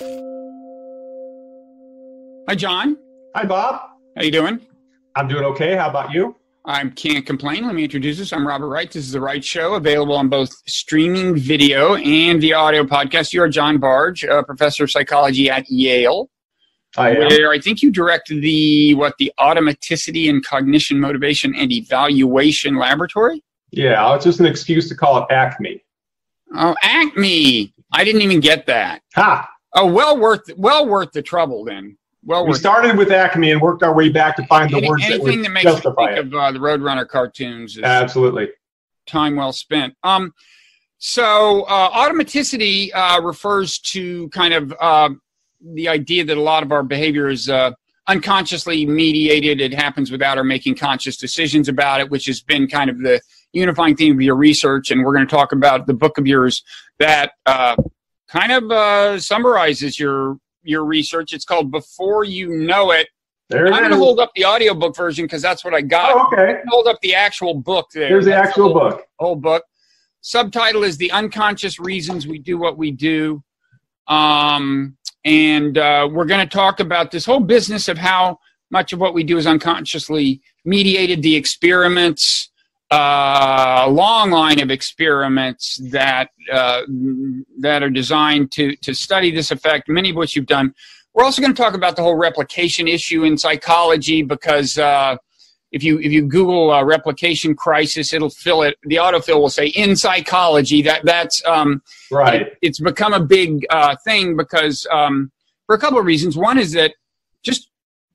Hi, John. Hi, Bob. How you doing? I'm doing okay. How about you? I can't complain. Let me introduce us. I'm Robert Wright. This is the Wright Show, available on both streaming video and the audio podcast. You are John Bargh, a professor of psychology at Yale. I am. Where I think you direct the what the automaticity and cognition motivation and evaluation laboratory. Yeah, it's just an excuse to call it Acme. Oh, Acme! I didn't even get that. Ha! Oh, well worth well worth the trouble then. Well We started with Acme and worked our way back to find the Any- words that anything would that makes justify think it. of uh, the Roadrunner cartoons is Absolutely. time well spent. Um, so uh, automaticity uh, refers to kind of uh, the idea that a lot of our behavior is uh, unconsciously mediated. It happens without our making conscious decisions about it, which has been kind of the unifying theme of your research. And we're going to talk about the book of yours that uh, kind of uh, summarizes your your research. It's called Before You Know It. There I'm going to hold up the audiobook version because that's what I got. Oh, okay. Hold up the actual book there. Here's the That's actual whole- book. whole book. Subtitle is The Unconscious Reasons We Do What We Do. Um, and uh, we're going to talk about this whole business of how much of what we do is unconsciously mediated, the experiments, uh, a long line of experiments that uh, that are designed to to study this effect, many of which you've done. We're also going to talk about the whole replication issue in psychology because uh, if you if you Google uh, replication crisis, it'll fill it. The autofill will say in psychology. That that's um, Right. it- it's become a big uh, thing because um, for a couple of reasons. One is that just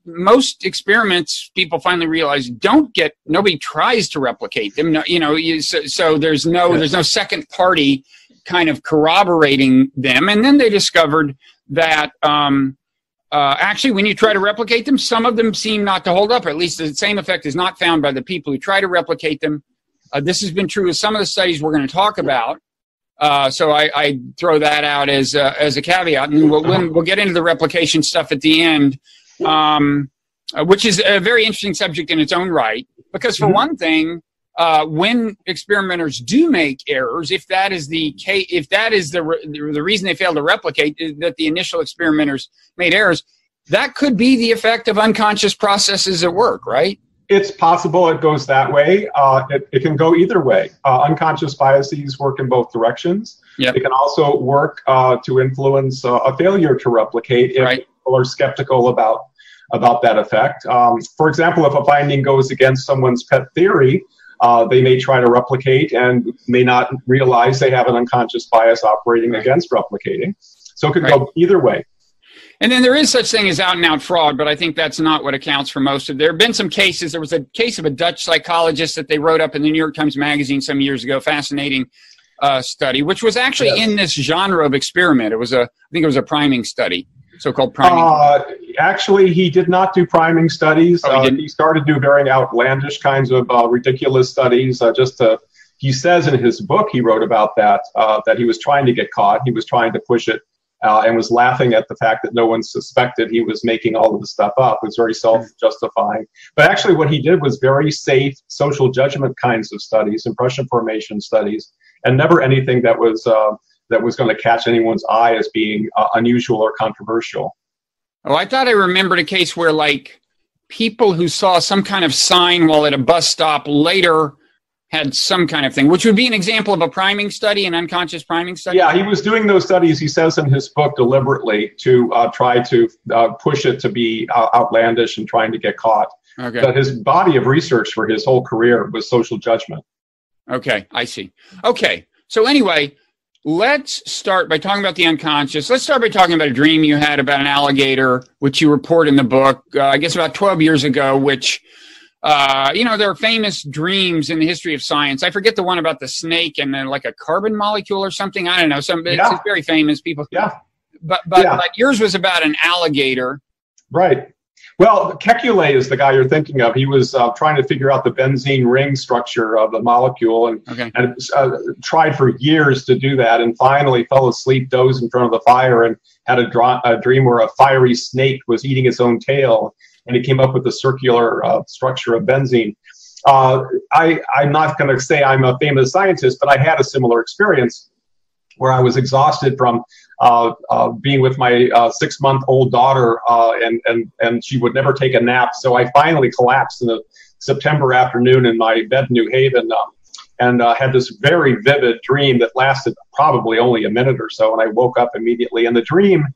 most experiments, people finally realize don't get nobody tries to replicate them. No, you know, you, so, so there's no Yes. there's no second party kind of corroborating them. And then they discovered that. Um, uh, actually, when you try to replicate them, some of them seem not to hold up. Or at least the same effect is not found by the people who try to replicate them. Uh, this has been true with some of the studies we're going to talk about. Uh, so I, I throw that out as a, as a caveat, and we'll, we'll we'll get into the replication stuff at the end, um, uh, which is a very interesting subject in its own right. Because for Mhm. one thing, uh, when experimenters do make errors, if that is the case, if that is the re- the reason they fail to replicate, that the initial experimenters made errors, that could be the effect of unconscious processes at work, right? It's possible it goes that way. Uh, it, it can go either way. Uh, unconscious biases work in both directions. Yep. It can also work uh, to influence uh, a failure to replicate if Right. People are skeptical about about that effect. Um, for example, if a finding goes against someone's pet theory, uh, they may try to replicate and may not realize they have an unconscious bias operating Right. against replicating. So it could Right. go either way. And then there is such thing as out and out fraud, but I think that's not what accounts for most of. There have been some cases. There was a case of a Dutch psychologist that they wrote up in the New York Times Magazine some years ago. Fascinating uh, study, which was actually Yes. in this genre of experiment. It was a, I think it was a priming study, so-called priming. Uh, actually, he did not do priming studies. Oh, he uh, he started to do very outlandish kinds of uh, ridiculous studies. Uh, just to, he says in his book he wrote about that uh, that he was trying to get caught. He was trying to push it. Uh, and was laughing at the fact that no one suspected he was making all of the stuff up. It was very self-justifying. But actually, what he did was very safe social judgment kinds of studies, impression formation studies, and never anything that was uh, that was going to catch anyone's eye as being uh, unusual or controversial. oh, I thought I remembered a case where like people who saw some kind of sign while at a bus stop later had some kind of thing, which would be an example of a priming study, an unconscious priming study. Yeah, he was doing those studies, he says in his book, deliberately to uh, try to uh, push it to be uh, outlandish and trying to get caught. Okay. But his body of research for his whole career was social judgment. Okay, I see. Okay, so anyway, let's start by talking about the unconscious. Let's start by talking about a dream you had about an alligator, which you report in the book, uh, I guess about 12 years ago, which, uh, you know, there are famous dreams in the history of science. I forget the one about the snake and then like a carbon molecule or something. I don't know. Some, it's, Yeah. it's very famous. People, Yeah. but, but, Yeah. but yours was about an alligator. Right. Well, Kekulé is the guy you're thinking of. He was uh, trying to figure out the benzene ring structure of the molecule and, Okay. and uh, tried for years to do that and finally fell asleep, dozed in front of the fire, and had a, dra- a dream where a fiery snake was eating its own tail. And he came up with the circular uh, structure of benzene. Uh, I, I'm not going to say I'm a famous scientist, but I had a similar experience. Where I was exhausted from uh, uh, being with my uh, six month old daughter, uh, and, and, and she would never take a nap. So I finally collapsed in a September afternoon in my bed in New Haven um, and uh, had this very vivid dream that lasted probably only a minute or so. And I woke up immediately. And the dream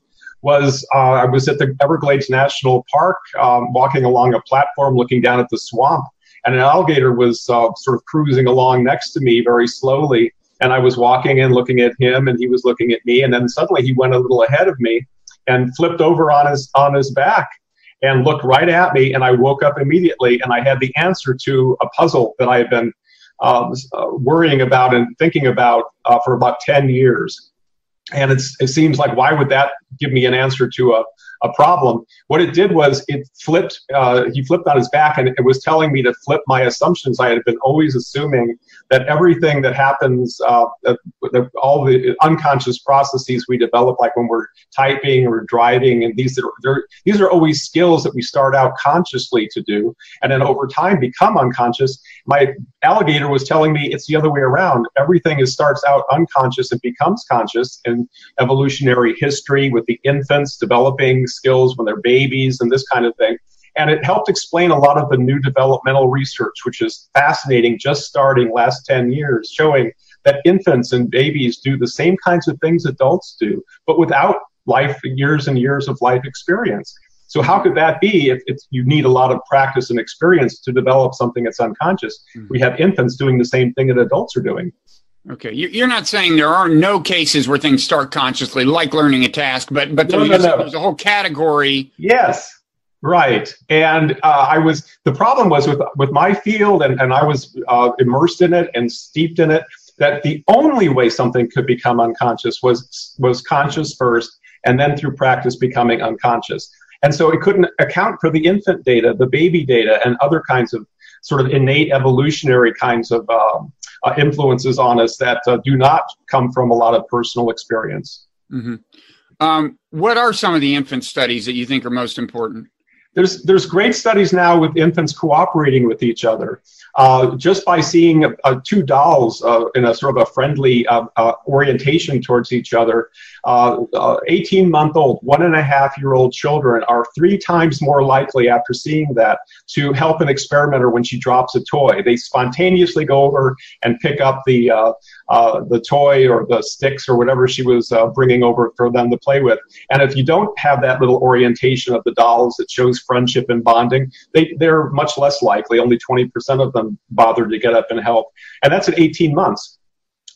was uh, I was at the Everglades National Park, um, walking along a platform looking down at the swamp. And an alligator was sort of cruising along next to me very slowly and I was walking and looking at him, and he was looking at me, and then suddenly he went a little ahead of me and flipped over on his on his back and looked right at me, and I woke up immediately, and I had the answer to a puzzle that I had been uh, worrying about and thinking about uh, for about ten years. And it seems like why would that give me an answer to a a problem. What it did was it flipped. Uh, he flipped on his back, and it was telling me to flip my assumptions. I had been always assuming that everything that happens, uh, that, all the unconscious processes we develop, like when we're typing or driving, and these are these are always skills that we start out consciously to do, and then over time become unconscious. My alligator was telling me it's the other way around. Everything is starts out unconscious and becomes conscious in evolutionary history with the infants developing skills when they're babies and this kind of thing. And it helped explain a lot of the new developmental research, which is fascinating, just starting last 10 years, showing that infants and babies do the same kinds of things adults do, but without life, years and years of life experience. So how could that be if, you need a lot of practice and experience to develop something that's unconscious? Mm-hmm. We have infants doing the same thing that adults are doing. Okay, you're not saying there are no cases where things start consciously, like learning a task, but but no, there's, no, no. there's a whole category. Yes, right. And uh, I was the problem was with with my field, and and I was uh, immersed in it and steeped in it. That the only way something could become unconscious was was conscious first, and then through practice becoming unconscious. And so it couldn't account for the infant data, the baby data, and other kinds of sort of innate evolutionary kinds of um, uh, influences on us that uh, do not come from a lot of personal experience. Mm-hmm. Um, what are some of the infant studies that you think are most important? There's there's great studies now with infants cooperating with each other. Uh, just by seeing uh, two dolls uh, in a sort of a friendly uh, uh, orientation towards each other, 18 month old, one and a half year old children are three times more likely after seeing that to help an experimenter when she drops a toy. They spontaneously go over and pick up the uh, the toy or the sticks or whatever she was uh, bringing over for them to play with. And if you don't have that little orientation of the dolls that shows friendship and bonding, they, they're much less likely. Only 20% of them bother to get up and help. And that's at 18 months.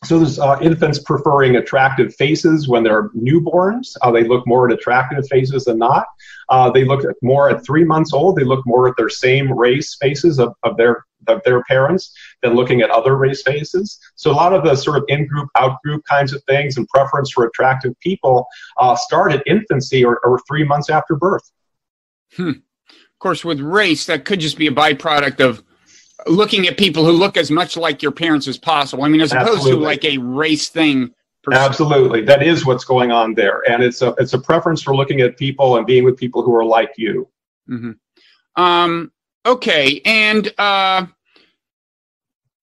So there's uh, infants preferring attractive faces when they're newborns. Uh, they look more at attractive faces than not. Uh, they look more at three months old. They look more at their same race faces of, of their of their parents than looking at other race faces. So a lot of the sort of in-group, out-group kinds of things and preference for attractive people uh, start at infancy or, or three months after birth. Hmm. Of course, with race, that could just be a byproduct of looking at people who look as much like your parents as possible. I mean, as opposed Absolutely. to like a race thing. Absolutely, that is what's going on there, and it's a it's a preference for looking at people and being with people who are like you. Mm-hmm. Um. Okay, and uh,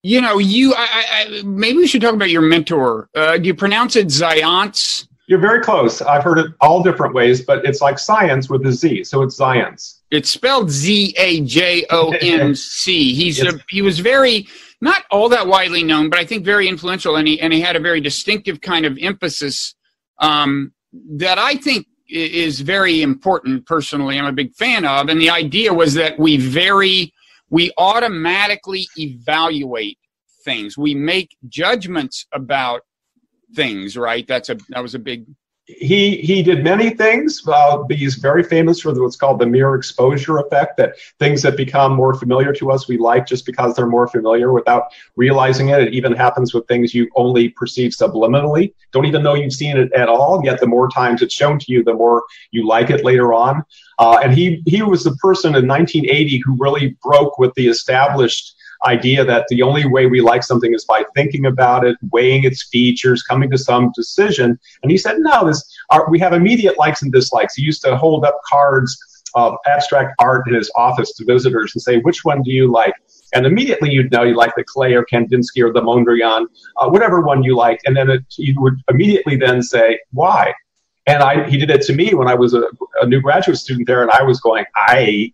you know, you I, I maybe we should talk about your mentor. Uh, do you pronounce it Zayance? You're very close. I've heard it all different ways, but it's like science with a Z, so it's science. It's spelled Z A J O N C. He's a, he was very not all that widely known, but I think very influential, and he and he had a very distinctive kind of emphasis um, that I think is very important. Personally, I'm a big fan of, and the idea was that we very we automatically evaluate things. We make judgments about things, right? That's a that was a big. He he did many things. Uh, he's very famous for what's called the mere exposure effect. That things that become more familiar to us we like just because they're more familiar without realizing it. It even happens with things you only perceive subliminally. Don't even know you've seen it at all. Yet the more times it's shown to you, the more you like it later on. Uh, and he he was the person in 1980 who really broke with the established idea that the only way we like something is by thinking about it, weighing its features, coming to some decision. And he said, no, this our, we have immediate likes and dislikes. He used to hold up cards of abstract art in his office to visitors and say, which one do you like? and immediately you'd know you like the Klee or Kandinsky or the Mondrian, uh, whatever one you liked, and then it, you would immediately then say why. And I, he did it to me when I was a, a new graduate student there, and I was going, I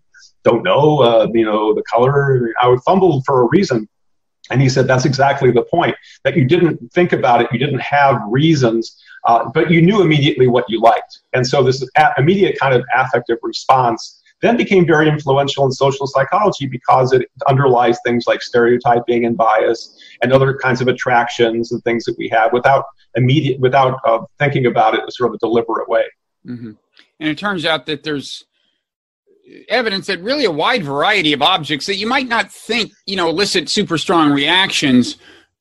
don't know, uh, you know, the color. I would fumble for a reason. And he said, that's exactly the point, that you didn't think about it, you didn't have reasons, uh, but you knew immediately what you liked. And so this immediate kind of affective response then became very influential in social psychology because it underlies things like stereotyping and bias and other kinds of attractions and things that we have without immediate without uh, thinking about it in sort of a deliberate way. Mm-hmm. And it turns out that there's evidence that really a wide variety of objects that you might not think, you know, elicit super strong reactions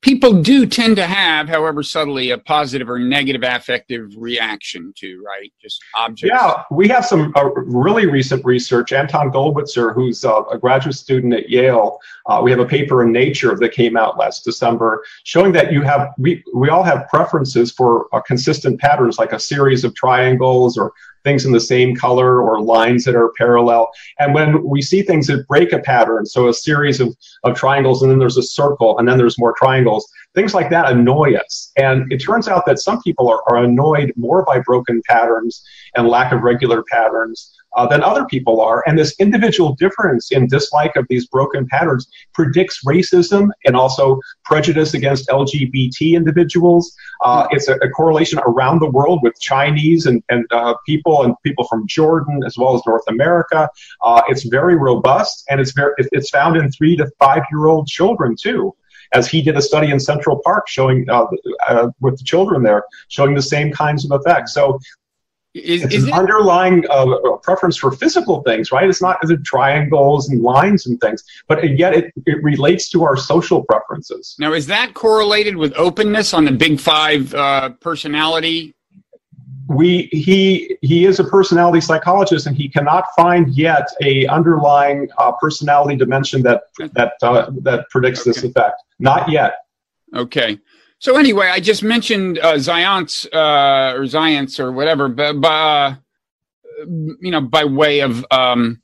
people do tend to have, however subtly, a positive or negative affective reaction to, right? Just objects. Yeah, we have some uh, really recent research. Anton Gollwitzer, who's uh, a graduate student at Yale, uh, we have a paper in Nature that came out last December showing that you have we we all have preferences for uh, consistent patterns, like a series of triangles or things in the same color or lines that are parallel. And when we see things that break a pattern, so a series of, of triangles and then there's a circle and then there's more triangles, things like that annoy us. And it turns out that some people are, are annoyed more by broken patterns and lack of regular patterns uh, than other people are. And this individual difference in dislike of these broken patterns predicts racism and also prejudice against LGBT individuals. Uh, it's a, a, correlation around the world with Chinese and, and uh, people and people from Jordan as well as North America. Uh, it's very robust and it's very it's found in three to five year old children too as he did a study in Central Park showing uh, uh, with the children there, showing the same kinds of effects. So is, it's is an it, underlying uh, preference for physical things, right? It's not the triangles and lines and things, but yet it, it relates to our social preferences. Now, is that correlated with openness on the Big Five uh, personality? We he he is a personality psychologist, and he cannot find yet a underlying uh, personality dimension that that uh, that predicts okay. this effect. Not yet. Okay. So anyway, I just mentioned uh, Zions uh, or Zions or whatever, but, uh, you know, by way of um,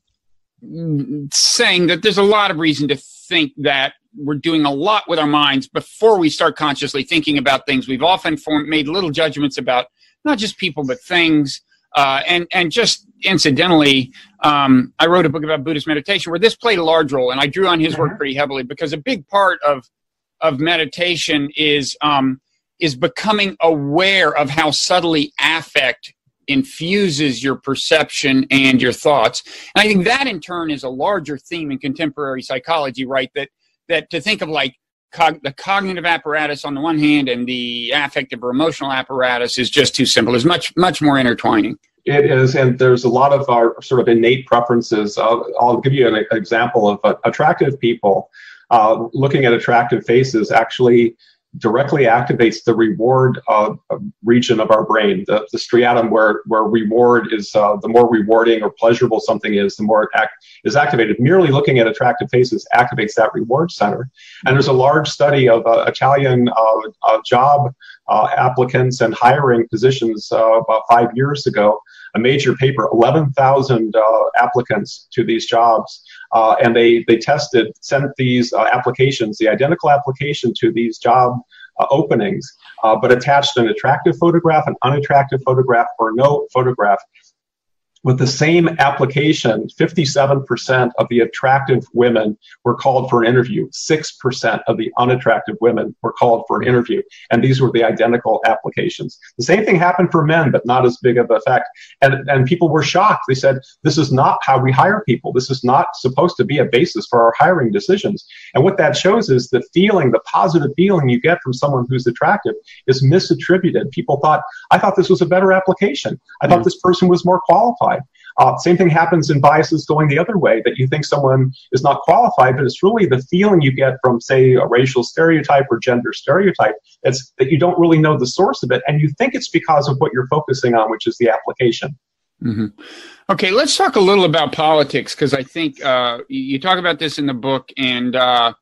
saying that there's a lot of reason to think that we're doing a lot with our minds before we start consciously thinking about things. We've often formed, made little judgments about not just people but things. Uh, and and just incidentally, um, I wrote a book about Buddhist meditation where this played a large role, and I drew on his work mm-hmm. pretty heavily because a big part of of meditation is um, is becoming aware of how subtly affect infuses your perception and your thoughts. And I think that in turn is a larger theme in contemporary psychology, right? That that to think of like cog- the cognitive apparatus on the one hand and the affective or emotional apparatus is just too simple. It's much much more intertwining. It is, and there's a lot of our sort of innate preferences. I'll, I'll give you an example of uh, attractive people uh, looking at attractive faces actually directly activates the reward uh, region of our brain, the, the striatum where, where reward is, uh, the more rewarding or pleasurable something is, the more it act, is activated. Merely looking at attractive faces activates that reward center. And there's a large study of uh, Italian uh, uh, job uh, applicants and hiring positions about five years ago, a major paper, 11,000 applicants to these jobs. Uh, and they they tested sent these uh, applications, the identical application to these job uh, openings, uh, but attached an attractive photograph, an unattractive photograph, or no photograph with the same application, 57% of the attractive women were called for an interview. 6% of the unattractive women were called for an interview. And these were the identical applications. The same thing happened for men, but not as big of an effect. And, and people were shocked. They said, this is not how we hire people. This is not supposed to be a basis for our hiring decisions. And what that shows is the feeling, the positive feeling you get from someone who's attractive is misattributed. People thought, I thought this was a better application. I thought mm. this person was more qualified. Uh, same thing happens in biases going the other way, that you think someone is not qualified, but it's really the feeling you get from, say, a racial stereotype or gender stereotype. It's that you don't really know the source of it, and you think it's because of what you're focusing on, which is the application. Mm-hmm. Okay, let's talk a little about politics because I think uh, you talk about this in the book, and uh,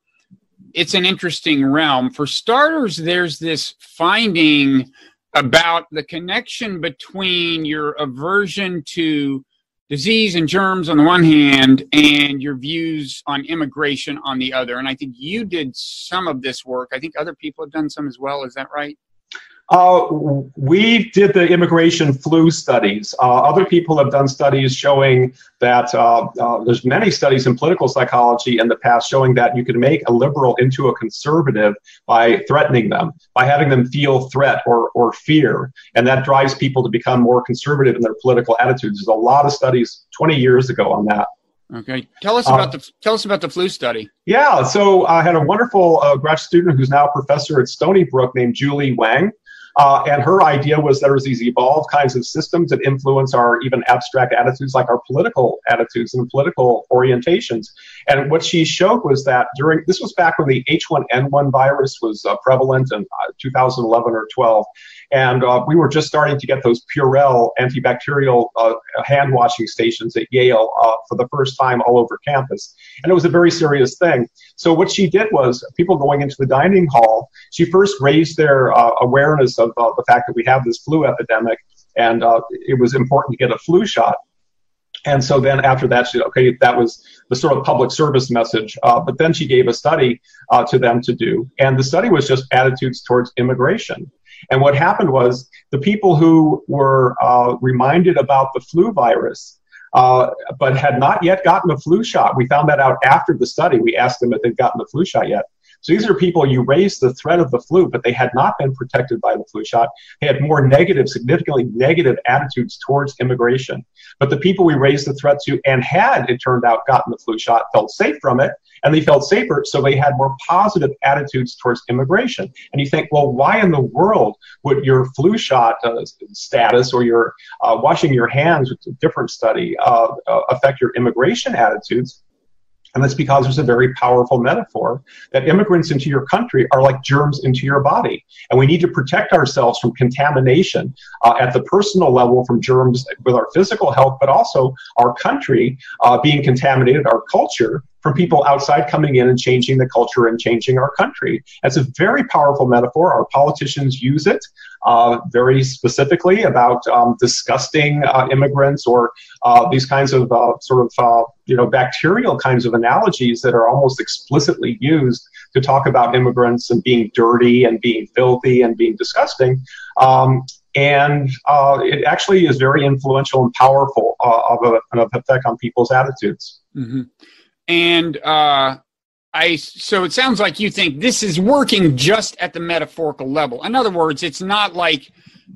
it's an interesting realm. For starters, there's this finding about the connection between your aversion to disease and germs on the one hand and your views on immigration on the other. And I think you did some of this work. I think other people have done some as well. Is that right? Uh, we did the immigration flu studies. Uh, other people have done studies showing that uh, uh, there's many studies in political psychology in the past showing that you can make a liberal into a conservative by threatening them, by having them feel threat or, or fear. And that drives people to become more conservative in their political attitudes. There's a lot of studies 20 years ago on that. Okay, tell us about uh, the tell us about the flu study. Yeah, so I had a wonderful uh, grad student who's now a professor at Stony Brook named Julie Huang, uh, and her idea was there was these evolved kinds of systems that influence our even abstract attitudes, like our political attitudes and political orientations. And what she showed was that during this was back when the H1N1 virus was uh, prevalent in uh, 2011 or 12. And uh, we were just starting to get those Purell antibacterial uh, hand washing stations at Yale uh, for the first time all over campus. And it was a very serious thing. So what she did was people going into the dining hall, she first raised their uh, awareness of uh, the fact that we have this flu epidemic and uh, it was important to get a flu shot. And so then after that, she okay, that was the sort of public service message. Uh, but then she gave a study uh, to them to do, and the study was just attitudes towards immigration. And what happened was the people who were uh, reminded about the flu virus, uh, but had not yet gotten a flu shot. We found that out after the study. We asked them if they'd gotten the flu shot yet. So these are people you raised the threat of the flu, but they had not been protected by the flu shot. They had more negative, significantly negative attitudes towards immigration. But the people we raised the threat to and had, it turned out, gotten the flu shot felt safe from it and they felt safer, so they had more positive attitudes towards immigration. And you think, well, why in the world would your flu shot uh, status or your uh, washing your hands, which is a different study, uh, uh affect your immigration attitudes? And that's because there's a very powerful metaphor that immigrants into your country are like germs into your body. And we need to protect ourselves from contamination uh, at the personal level from germs with our physical health, but also our country uh, being contaminated, our culture from people outside coming in and changing the culture and changing our country. It's a very powerful metaphor. Our politicians use it uh, very specifically about um, disgusting uh, immigrants or uh, these kinds of uh, sort of uh, you know bacterial kinds of analogies that are almost explicitly used to talk about immigrants and being dirty and being filthy and being disgusting. Um, and uh, it actually is very influential and powerful of, a, an effect on people's attitudes. Mm-hmm. And uh, I so it sounds like you think this is working just at the metaphorical level. In other words, it's not like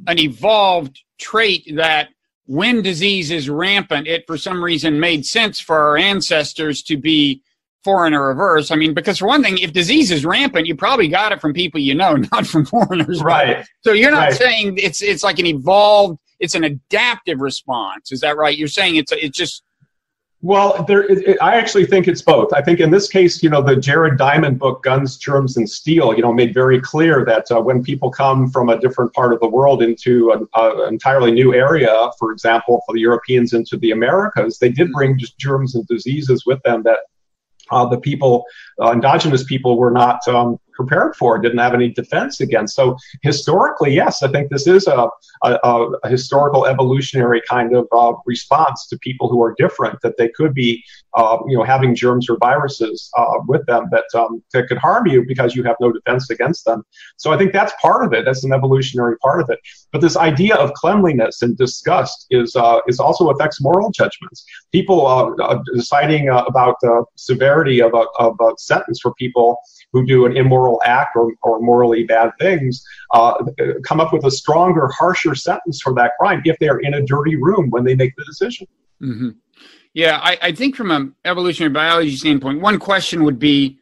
an evolved trait that when disease is rampant, it for some reason made sense for our ancestors to be foreigner reverse. I mean, because for one thing, if disease is rampant, you probably got it from people you know, not from foreigners. Right. So you're not right. saying it's it's like an evolved, it's an adaptive response. Is that right? You're saying it's it's just well, there, it, I actually think it's both. I think in this case, you know, the Jared Diamond book, Guns, Germs, and Steel, you know, made very clear that uh, when people come from a different part of the world into an entirely new area, for example, for the Europeans into the Americas, they did bring just germs and diseases with them that uh, the people, uh, indigenous people, were not um, prepared for, didn't have any defense against. So historically, yes, I think this is a, a, a historical evolutionary kind of uh, response to people who are different, that they could be, uh, you know, having germs or viruses uh, with them that, um, that could harm you because you have no defense against them. So I think that's part of it. That's an evolutionary part of it. But this idea of cleanliness and disgust is, uh, is also affects moral judgments. People uh, uh, deciding about the severity of a, of a sentence for people who do an immoral act or, or morally bad things uh, come up with a stronger, harsher sentence for that crime if they're in a dirty room when they make the decision. Mm-hmm. Yeah, I, I think from an evolutionary biology standpoint, one question would be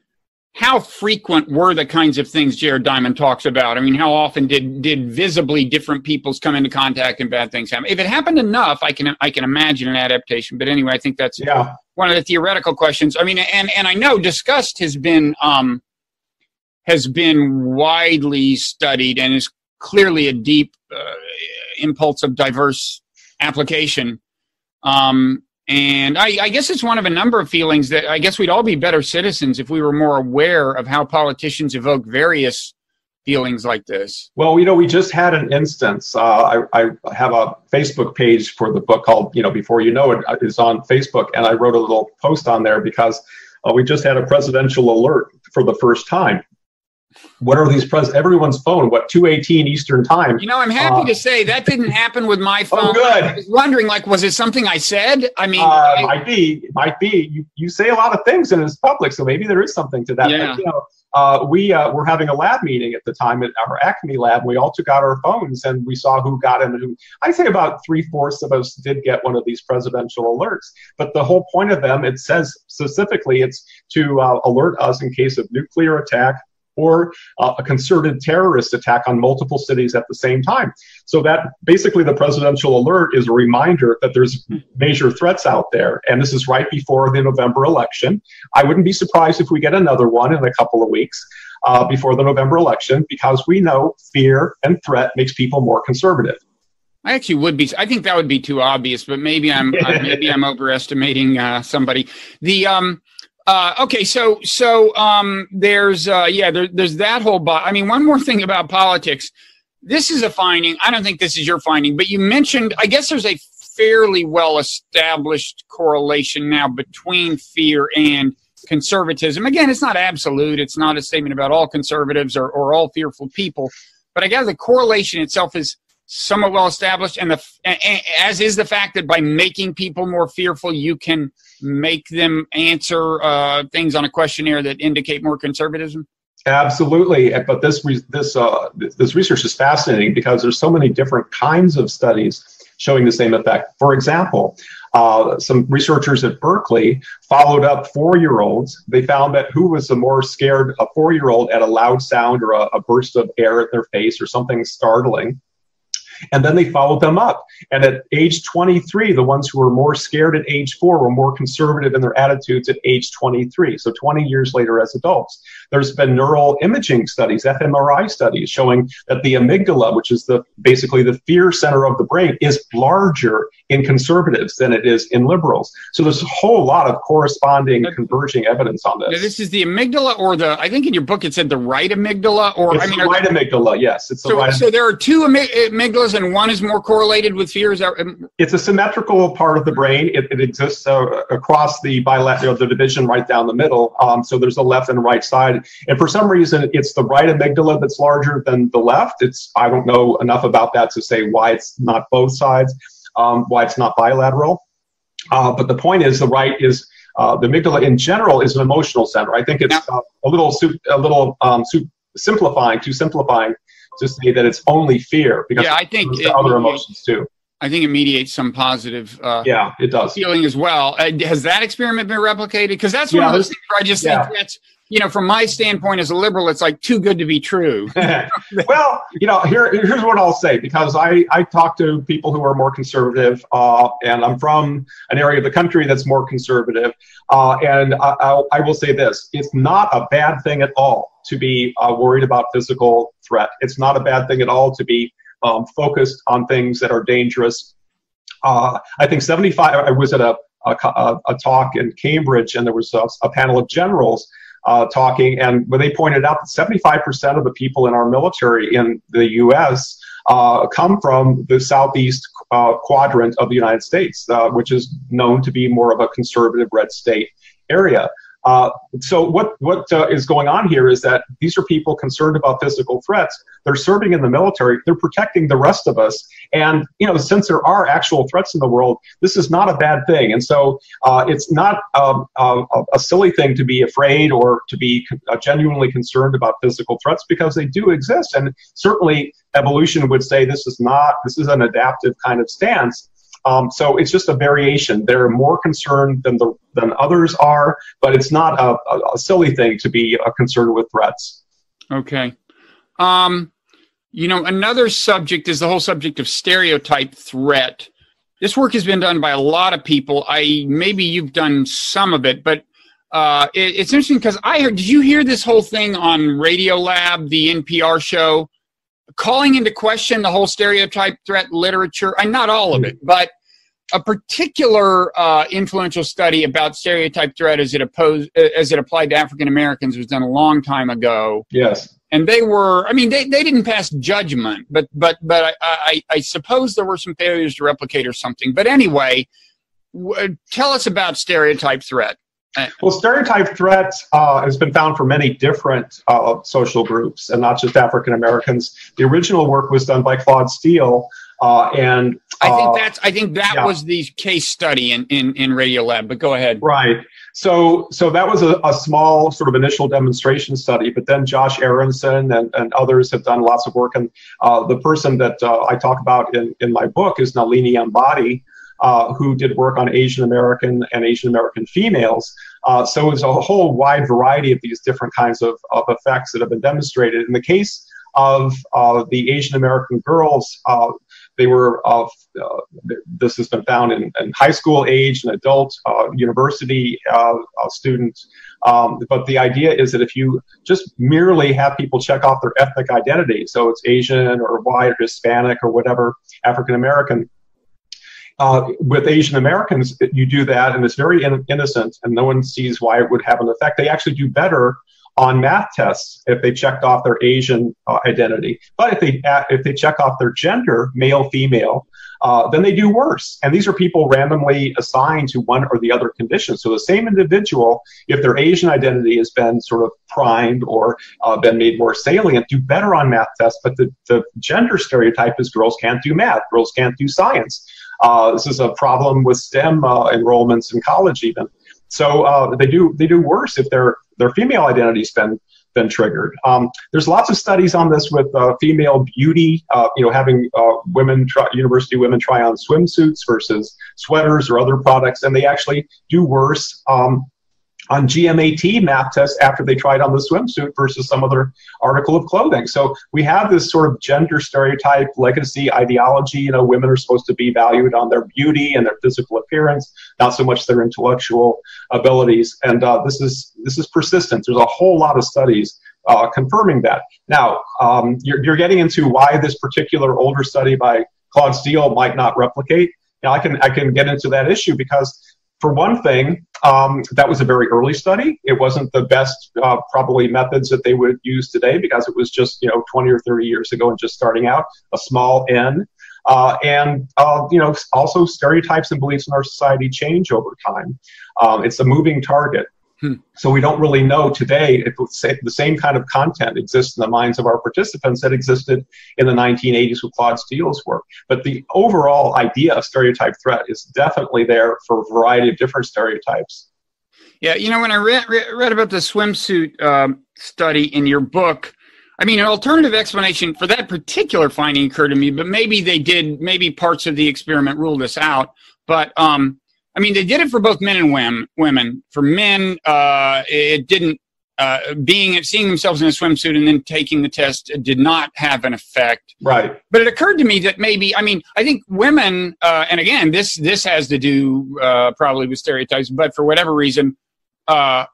how frequent were the kinds of things Jared Diamond talks about? I mean, how often did did visibly different peoples come into contact and bad things happen? If it happened enough, I can I can imagine an adaptation. But anyway, I think that's yeah. one of the theoretical questions. I mean, and and I know disgust has been um, has been widely studied and is clearly a deep uh, impulse of diverse application. Um, and I, I, guess it's one of a number of feelings that I guess we'd all be better citizens if we were more aware of how politicians evoke various feelings like this? Well, you know, we just had an instance. Uh, I, I, have a Facebook page for the book called, you know, Before You Know It uh, is on Facebook, and I wrote a little post on there because uh, we just had a presidential alert for the first time. What are these pres? Everyone's phone. What two eighteen Eastern time? You know, I'm happy uh, to say that didn't happen with my oh, phone. Oh, good. I was wondering, like, was it something I said? I mean, uh, I, might be, might be. You, you say a lot of things and it's public, so maybe there is something to that. Yeah. But, you know, uh, we uh, were having a lab meeting at the time at our Acme lab. And we all took out our phones and we saw who got in. Who I'd say about three fourths of us did get one of these presidential alerts. But the whole point of them, it says specifically, it's to uh, alert us in case of nuclear attack, or uh, a concerted terrorist attack on multiple cities at the same time. So that basically the presidential alert is a reminder that there's major threats out there. And this is right before the November election. I wouldn't be surprised if we get another one in a couple of weeks. Uh, before the November election, because we know fear and threat makes people more conservative. I actually would be. I think that would be too obvious, but maybe I'm uh, maybe I'm overestimating uh, somebody. The um, uh, okay, so so um, there's uh, yeah, there, there's that whole. Bo- I mean, one more thing about politics. This is a finding. I don't think this is your finding, but you mentioned. I guess there's a fairly well established correlation now between fear and conservatism. Again, it's not absolute. It's not a statement about all conservatives or, or all fearful people, but I guess the correlation itself is somewhat well established, and the as is the fact that by making people more fearful, you can make them answer uh, things on a questionnaire that indicate more conservatism. Absolutely, but this this uh, this research is fascinating because there's so many different kinds of studies showing the same effect. For example, uh, some researchers at Berkeley followed up four-year-olds. They found that who was the more scared, a four-year-old at a loud sound or a, a burst of air at their face or something startling, and then they followed them up. And at age 23, the ones who were more scared at age four were more conservative in their attitudes at age 23. So 20 years later as adults. There's been neural imaging studies, fMRI studies, showing that the amygdala, which is the basically the fear center of the brain, is larger in conservatives than it is in liberals. So there's a whole lot of corresponding converging evidence on this. Now, this is the amygdala or the I think in your book it said the right amygdala or it's I mean the right amygdala, yes. It's the so, right so there are two amygdalas and one is more correlated with fear. Is that um, it's a symmetrical part of the brain. It, it exists uh, across the bilateral the division right down the middle. Um, so there's a left and right side. And for some reason it's the right amygdala that's larger than the left. It's I don't know enough about that to say why it's not both sides um, why it's not bilateral. Uh, but the point is, the right is uh, the amygdala in general is an emotional center. I think it's uh, a little a little um, simplifying, too simplifying to say that it's only fear because yeah, I think it, other emotions too. I think it mediates some positive uh, yeah, it does feeling as well. Uh, has that experiment been replicated? Because that's one yeah, of those things where I just yeah. think that's you know, from my standpoint as a liberal, it's like too good to be true. well, you know, here, here's what I'll say because I, I talk to people who are more conservative, uh, and I'm from an area of the country that's more conservative. Uh, and I, I'll, I will say this it's not a bad thing at all to be uh, worried about physical threat. It's not a bad thing at all to be um, focused on things that are dangerous. Uh, I think 75, I was at a, a, a, talk in Cambridge, and there was a, a panel of generals uh, talking, and when they pointed out that 75% of the people in our military in the U.S. Uh, come from the southeast uh, quadrant of the United States, uh, which is known to be more of a conservative red state area. Uh, so what what uh, is going on here is that these are people concerned about physical threats. They're serving in the military. They're protecting the rest of us. And you know, since there are actual threats in the world, this is not a bad thing. And so uh, it's not um, a, a, silly thing to be afraid or to be uh, genuinely concerned about physical threats because they do exist. And certainly, evolution would say this is not this is an adaptive kind of stance. Um, so it's just a variation. They're more concerned than the than others are, but it's not a, a, a silly thing to be uh, concerned with threats. Okay. Um, you know, another subject is the whole subject of stereotype threat. This work has been done by a lot of people. I maybe you've done some of it, but uh, it, it's interesting because I heard. Did you hear this whole thing on Radiolab, the NPR show? Calling into question the whole stereotype threat literature, and not all of it, but a particular uh, influential study about stereotype threat as it opposed as it applied to African Americans was done a long time ago. Yes. and they were. I mean, they, they didn't pass judgment, but but but I, I, I suppose there were some failures to replicate or something. But anyway, w- tell us about stereotype threat. Well, stereotype threat uh, has been found for many different uh, social groups and not just African Americans. The original work was done by Claude Steele, uh, and I think uh, that's I think that yeah. was the case study in in in Radiolab. But go ahead. right. So, so that was a, a small sort of initial demonstration study, but then Josh Aronson and, and others have done lots of work. And uh, the person that uh, I talk about in, in my book is Nalini Ambady, uh, who did work on Asian American and Asian American females. Uh, so it's a whole wide variety of these different kinds of, of effects that have been demonstrated. In the case of uh, the Asian American girls, uh, they were of uh, this has been found in, in high school age and adult uh, university uh, students. Um, but the idea is that if you just merely have people check off their ethnic identity, so it's Asian or white or Hispanic or whatever, African American, uh, with Asian Americans, you do that, and it's very in- innocent, and no one sees why it would have an effect. They actually do better on math tests if they checked off their Asian uh, identity. But if they uh, if they check off their gender, male, female, uh, then they do worse. And these are people randomly assigned to one or the other condition. So the same individual, if their Asian identity has been sort of primed or uh, been made more salient, do better on math tests. But the, the gender stereotype is girls can't do math, girls can't do science. Uh, this is a problem with STEM uh, enrollments in college, even. So uh, they do they do worse if their their female identity's been been triggered. Um, there's lots of studies on this with uh, female beauty. Uh, you know, having uh, women try, university women try on swimsuits versus sweaters or other products, and they actually do worse. Um, on GMAT math tests after they tried on the swimsuit versus some other article of clothing. So we have this sort of gender stereotype legacy ideology. You know, women are supposed to be valued on their beauty and their physical appearance, not so much their intellectual abilities. And uh, this is this is persistent. There's a whole lot of studies uh, confirming that. Now, um, you're, you're getting into why this particular older study by Claude Steele might not replicate. Now, I can I can get into that issue because for one thing, um, that was a very early study. It wasn't the best, uh, probably, methods that they would use today because it was just, you know, 20 or 30 years ago and just starting out, a small N. Uh, and, uh, you know, also stereotypes and beliefs in our society change over time. Um, it's a moving target. Hmm. So we don't really know today if the same kind of content exists in the minds of our participants that existed in the 1980s with Claude Steele's work. But the overall idea of stereotype threat is definitely there for a variety of different stereotypes. Yeah, you know, when I read, read about the swimsuit um, study in your book, I mean, an alternative explanation for that particular finding occurred to me, but maybe they did, maybe parts of the experiment ruled this out. But um, I mean, they did it for both men and women. For men, uh, it didn't. Uh, being seeing themselves in a swimsuit and then taking the test did not have an effect. Right. But it occurred to me that maybe I mean I think women uh, and again this this has to do uh, probably with stereotypes, but for whatever reason, uh,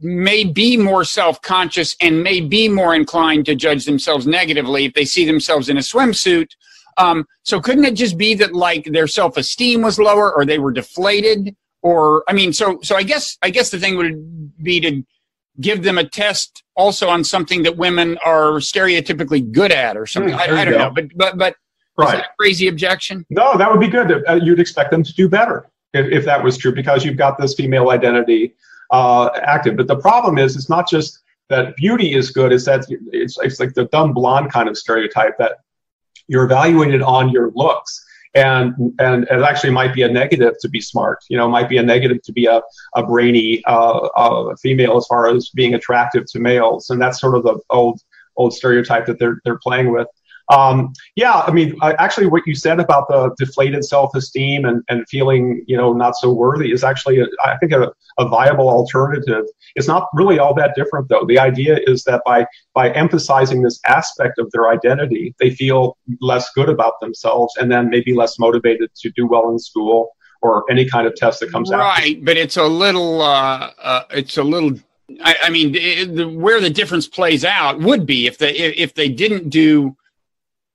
may be more self conscious and may be more inclined to judge themselves negatively if they see themselves in a swimsuit um, so couldn't it just be that like their self esteem was lower or they were deflated? Or I mean, so so I guess I guess the thing would be to give them a test also on something that women are stereotypically good at or something. Mm, I, I, don't go. know, but but but right. is that a crazy objection? No, that would be good. Uh, you'd expect them to do better if, if that was true because you've got this female identity uh, active. But the problem is, it's not just that beauty is good; it's that it's it's like the dumb blonde kind of stereotype that you're evaluated on your looks. And and it actually might be a negative to be smart. You know might be a negative to be a, a brainy uh, uh, female as far as being attractive to males. And that's sort of the old old stereotype that they're they're playing with um, yeah, I mean, actually, what you said about the deflated self-esteem and, and feeling, you know, not so worthy is actually, a, I think, a, a viable alternative. It's not really all that different, though. The idea is that by by emphasizing this aspect of their identity, they feel less good about themselves and then maybe less motivated to do well in school or any kind of test that comes out. Right, but it's a little, uh, uh, it's a little I, I mean, the, where the difference plays out would be if they if they didn't do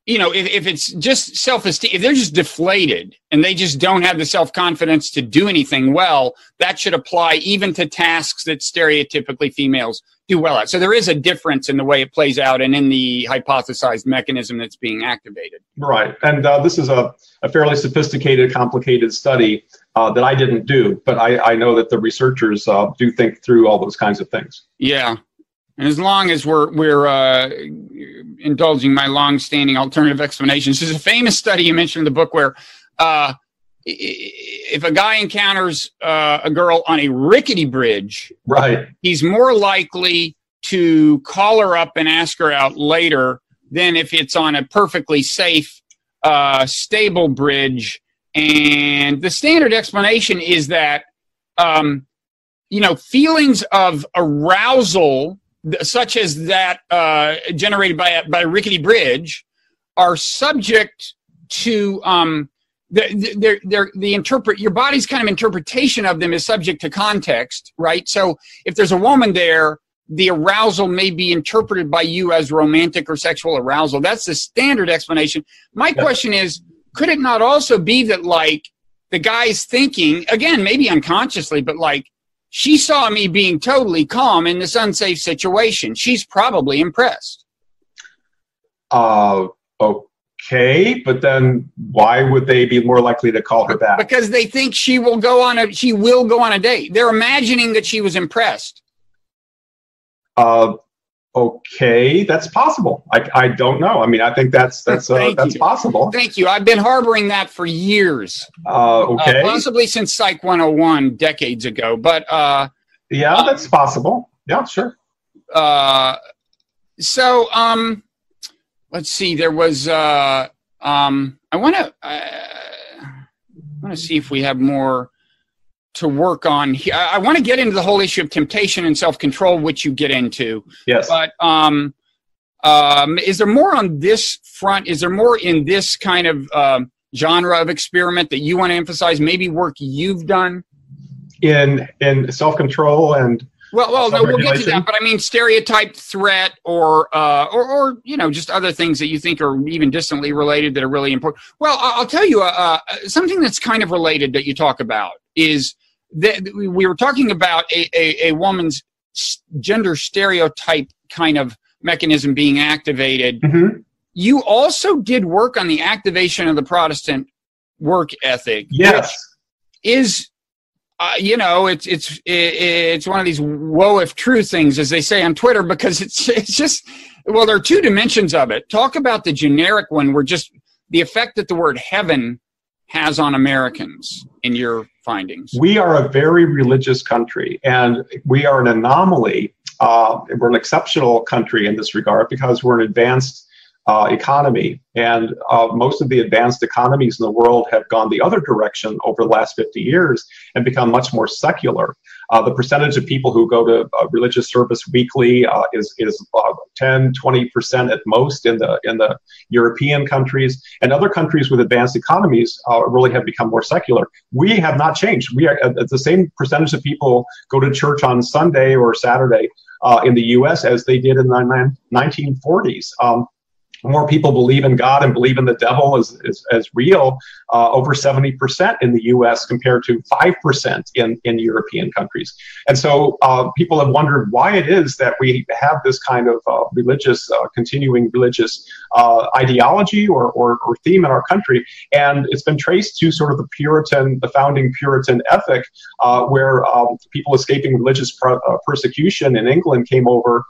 you know, if, if it's just self esteem, if they're just deflated and they just don't have the self confidence to do anything well, that should apply even to tasks that stereotypically females do well at. So there is a difference in the way it plays out and in the hypothesized mechanism that's being activated. Right. And uh, this is a, a fairly sophisticated, complicated study uh, that I didn't do, but I, I know that the researchers uh, do think through all those kinds of things. Yeah. And as long as we're we're uh, indulging my long-standing alternative explanations, there's a famous study you mentioned in the book where uh, if a guy encounters uh, a girl on a rickety bridge, right, he's more likely to call her up and ask her out later than if it's on a perfectly safe, uh, stable bridge. And the standard explanation is that, um, you know, feelings of arousal such as that uh, generated by by rickety bridge are subject to um, the, the, the, the interpret your body's kind of interpretation of them is subject to context, right? So if there's a woman there, the arousal may be interpreted by you as romantic or sexual arousal. That's the standard explanation. My yeah. question is, could it not also be that like the guy's thinking again, maybe unconsciously, but like she saw me being totally calm in this unsafe situation. She's probably impressed. Uh, okay, but then why would they be more likely to call her back? Because they think she will go on a she will go on a date. They're imagining that she was impressed. Uh, okay, that's possible. I, I don't know. I mean, I think that's that's uh, that's you. possible. Thank you. I've been harboring that for years. Uh, okay, uh, possibly since Psych 101 decades ago. But uh, yeah, that's possible. Yeah, sure. Uh, so um, let's see. There was uh, um, I want to I want to see if we have more to work on. I want to get into the whole issue of temptation and self control, which you get into. Yes. But um, um, is there more on this front? Is there more in this kind of uh, genre of experiment that you want to emphasize? Maybe work you've done in in self control and. Well, well, no, we'll get to that. But I mean, stereotype threat, or, uh, or, or, you know, just other things that you think are even distantly related that are really important. Well, I'll tell you, uh, uh, something that's kind of related that you talk about is that we were talking about a, a, a woman's gender stereotype kind of mechanism being activated. Mm-hmm. You also did work on the activation of the Protestant work ethic. Yes. Is uh, you know, it's it's it's one of these "woe if true" things, as they say on Twitter, because it's it's just well, there are two dimensions of it. Talk about the generic one, where just the effect that the word heaven has on Americans in your findings? We are a very religious country, and we are an anomaly. Uh, we're an exceptional country in this regard because we're an advanced uh, economy. And uh, most of the advanced economies in the world have gone the other direction over the last 50 years and become much more secular. Uh, the percentage of people who go to uh, religious service weekly uh, is, is uh, 10, 20% at most in the, in the European countries. And other countries with advanced economies really have become more secular. We have not changed. We are at the same percentage of people go to church on Sunday or Saturday in the US as they did in the 1940s. Um, more people believe in God and believe in the devil as, as, as real, uh, over 70% in the US compared to 5% in, in European countries. And so uh, people have wondered why it is that we have this kind of uh, religious, uh, continuing religious uh, ideology or, or, or, theme in our country. And it's been traced to sort of the Puritan, the founding Puritan ethic, uh, where um, people escaping religious persecution in England came over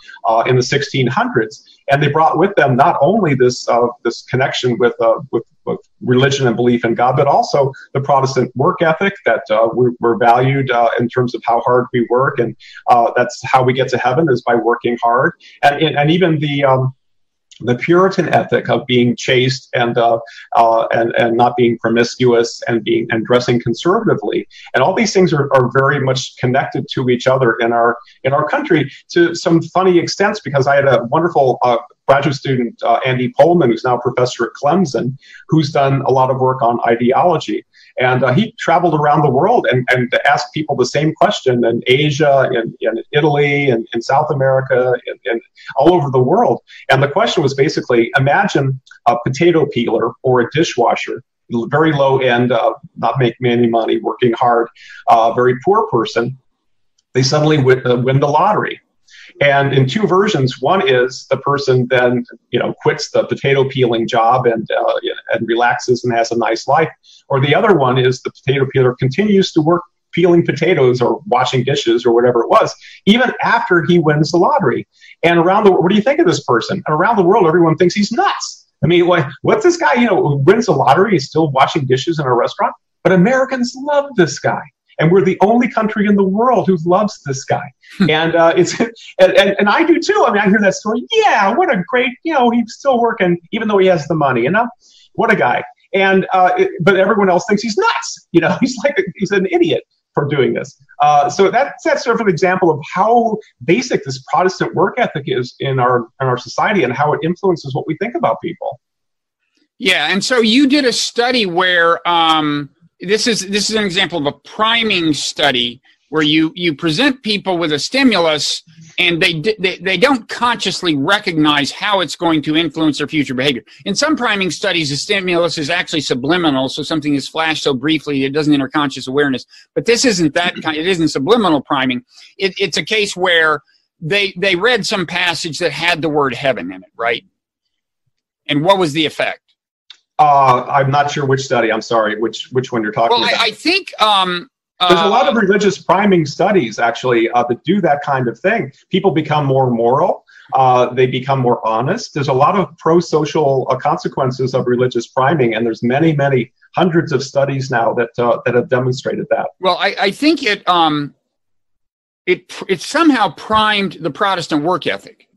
in the 1600s and they brought with them not only this uh, this connection with, uh, with, with religion and belief in God, but also the Protestant work ethic that uh, we're, we're, valued uh, in terms of how hard we work, and uh, that's how we get to heaven is by working hard, and and even the um, the Puritan ethic of being chaste and uh, uh, and and not being promiscuous and being and dressing conservatively, and all these things are, are very much connected to each other in our in our country to some funny extents. Because I had a wonderful uh, graduate student, uh, Andy Poehlman, who's now a professor at Clemson, who's done a lot of work on ideology. And uh, he traveled around the world and, and asked people the same question in Asia, in, in Italy, and in South America, and, and all over the world. And the question was basically imagine a potato peeler or a dishwasher very low end, uh, not making any money, working hard, uh, very poor person, they suddenly win, uh, win the lottery. And in two versions, one is the person then you know quits the potato peeling job and uh, and relaxes and has a nice life, or the other one is the potato peeler continues to work peeling potatoes or washing dishes or whatever it was, even after he wins the lottery. And around the what do you think of this person? And around the world, everyone thinks he's nuts. I mean, what, what's this guy? You know, wins the lottery, he's still washing dishes in a restaurant. But Americans love this guy and we're the only country in the world who loves this guy. Hmm. and uh, it's and, and, and, I do too. I mean, I hear that story. Yeah, what a great, you know, he's still working even though he has the money. You know, what a guy. And uh, it, but everyone else thinks he's nuts. You know, he's like a, he's an idiot for doing this. Uh, so that's that's sort of an example of how basic this Protestant work ethic is in our in our society and how it influences what we think about people. Yeah, and so you did a study where. Um, this is this is an example of a priming study where you you present people with a stimulus and they, they they don't consciously recognize how it's going to influence their future behavior. In some priming studies, the stimulus is actually subliminal, so something is flashed so briefly it doesn't enter conscious awareness. But this isn't that kind. It isn't subliminal priming. It, it's a case where they they read some passage that had the word heaven in it, right? And what was the effect? Uh, I'm not sure which study. I'm sorry, which which one you're talking well, about. Well, I, I, think um, there's a lot of uh, religious priming studies actually uh, that do that kind of thing. People become more moral. Uh, they become more honest. There's a lot of pro-social uh, consequences of religious priming, and there's many, many hundreds of studies now that uh, that have demonstrated that. Well, I, I think it um, it it somehow primed the Protestant work ethic.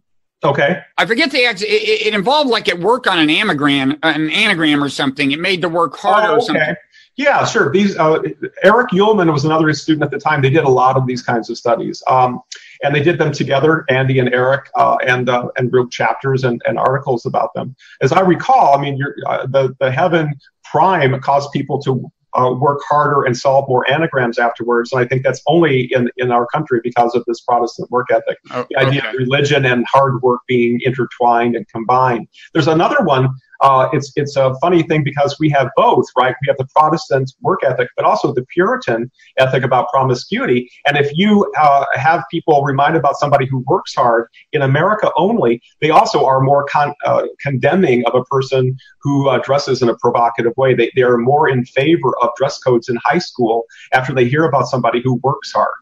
Okay. I forget the it, it involved like it worked on an anagram, an anagram or something. It made the work harder oh, okay. or something. Yeah, sure. These uh, Eric Uhlmann was another student at the time. They did a lot of these kinds of studies, um, and they did them together, Andy and Eric, uh, and uh, and wrote chapters and, and articles about them. As I recall, I mean, uh, the the Heaven Prime caused people to uh, work harder and solve more anagrams afterwards. And I think that's only in, in our country because of this Protestant work ethic. Oh, the idea okay. of religion and hard work being intertwined and combined. There's another one uh, it's it's a funny thing because we have both, right? We have the Protestant work ethic, but also the Puritan ethic about promiscuity. And if you uh, have people reminded about somebody who works hard in America only, they also are more con- uh, condemning of a person who uh, dresses in a provocative way. They they are more in favor of dress codes in high school after they hear about somebody who works hard.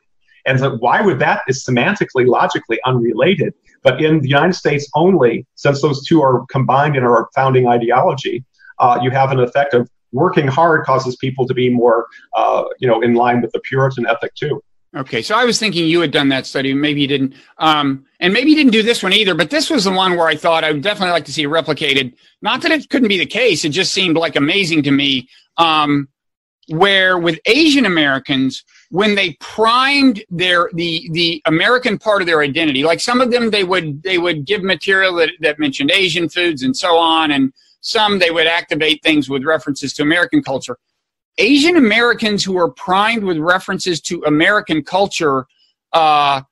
And so why would that is semantically, logically unrelated. But in the United States only, since those two are combined in our founding ideology, uh, you have an effect of working hard causes people to be more, uh, you know, in line with the Puritan ethic too. Okay, so I was thinking you had done that study. Maybe you didn't, um, and maybe you didn't do this one either. But this was the one where I thought I would definitely like to see replicated. Not that it couldn't be the case; it just seemed like amazing to me. Um, where with Asian Americans, when they primed their the the American part of their identity, like some of them they would they would give material that, that mentioned Asian foods and so on, and some they would activate things with references to American culture. Asian Americans who were primed with references to American culture uh,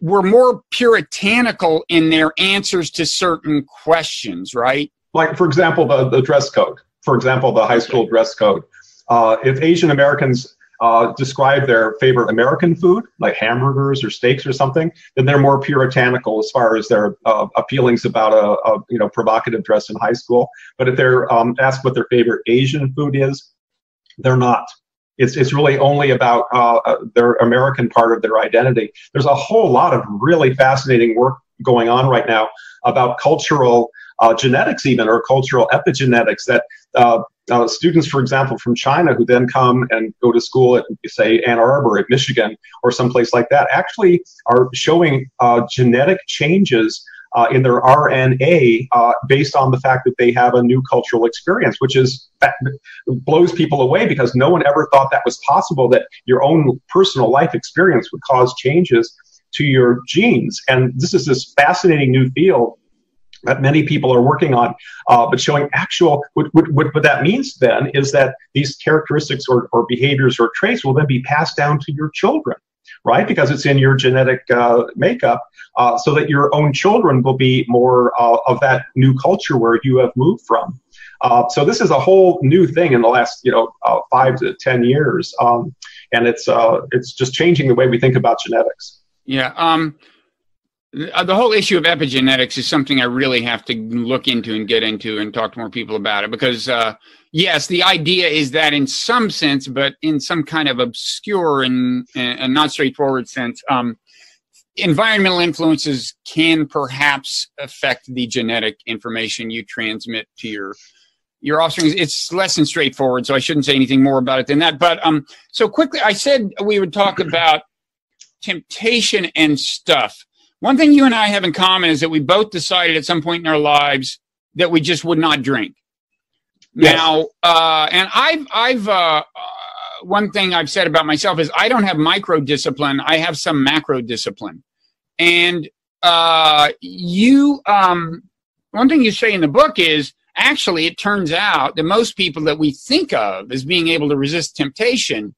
were more puritanical in their answers to certain questions, right? Like, for example, the, the dress code. For example, the high school dress code. Uh, if Asian Americans uh, describe their favorite American food, like hamburgers or steaks or something, then they're more puritanical as far as their uh, appealings about a, a, you know provocative dress in high school. But if they're um, asked what their favorite Asian food is, they're not. It's it's really only about uh, uh, their American part of their identity. There's a whole lot of really fascinating work going on right now about cultural uh, genetics, even or cultural epigenetics that uh, uh, students, for example, from China who then come and go to school at, say, Ann Arbor, at Michigan, or someplace like that, actually are showing uh, genetic changes uh, in their RNA uh, based on the fact that they have a new cultural experience, which is blows people away because no one ever thought that was possible. That your own personal life experience would cause changes to your genes, and this is this fascinating new field that many people are working on, uh, but showing actual, what, what, what, that means then is that these characteristics or, or behaviors or traits will then be passed down to your children, right? Because it's in your genetic uh, makeup, uh, so that your own children will be more uh, of that new culture where you have moved from. Uh, so this is a whole new thing in the last, you know, uh, five to ten years, um, and it's it's just changing the way we think about genetics. Yeah. Um, uh, the whole issue of epigenetics is something I really have to look into and get into and talk to more people about it because, uh, yes, the idea is that in some sense, but in some kind of obscure and, and not straightforward sense, um, environmental influences can perhaps affect the genetic information you transmit to your your offspring. It's less than straightforward, so I shouldn't say anything more about it than that. But um, so quickly, I said we would talk about temptation and stuff. One thing you and I have in common is that we both decided at some point in our lives that we just would not drink. Yes. Now, uh, and I've, I've, uh, uh, one thing I've said about myself is I don't have micro discipline. I have some macro discipline. And uh, you, um, one thing you say in the book is actually it turns out that most people that we think of as being able to resist temptation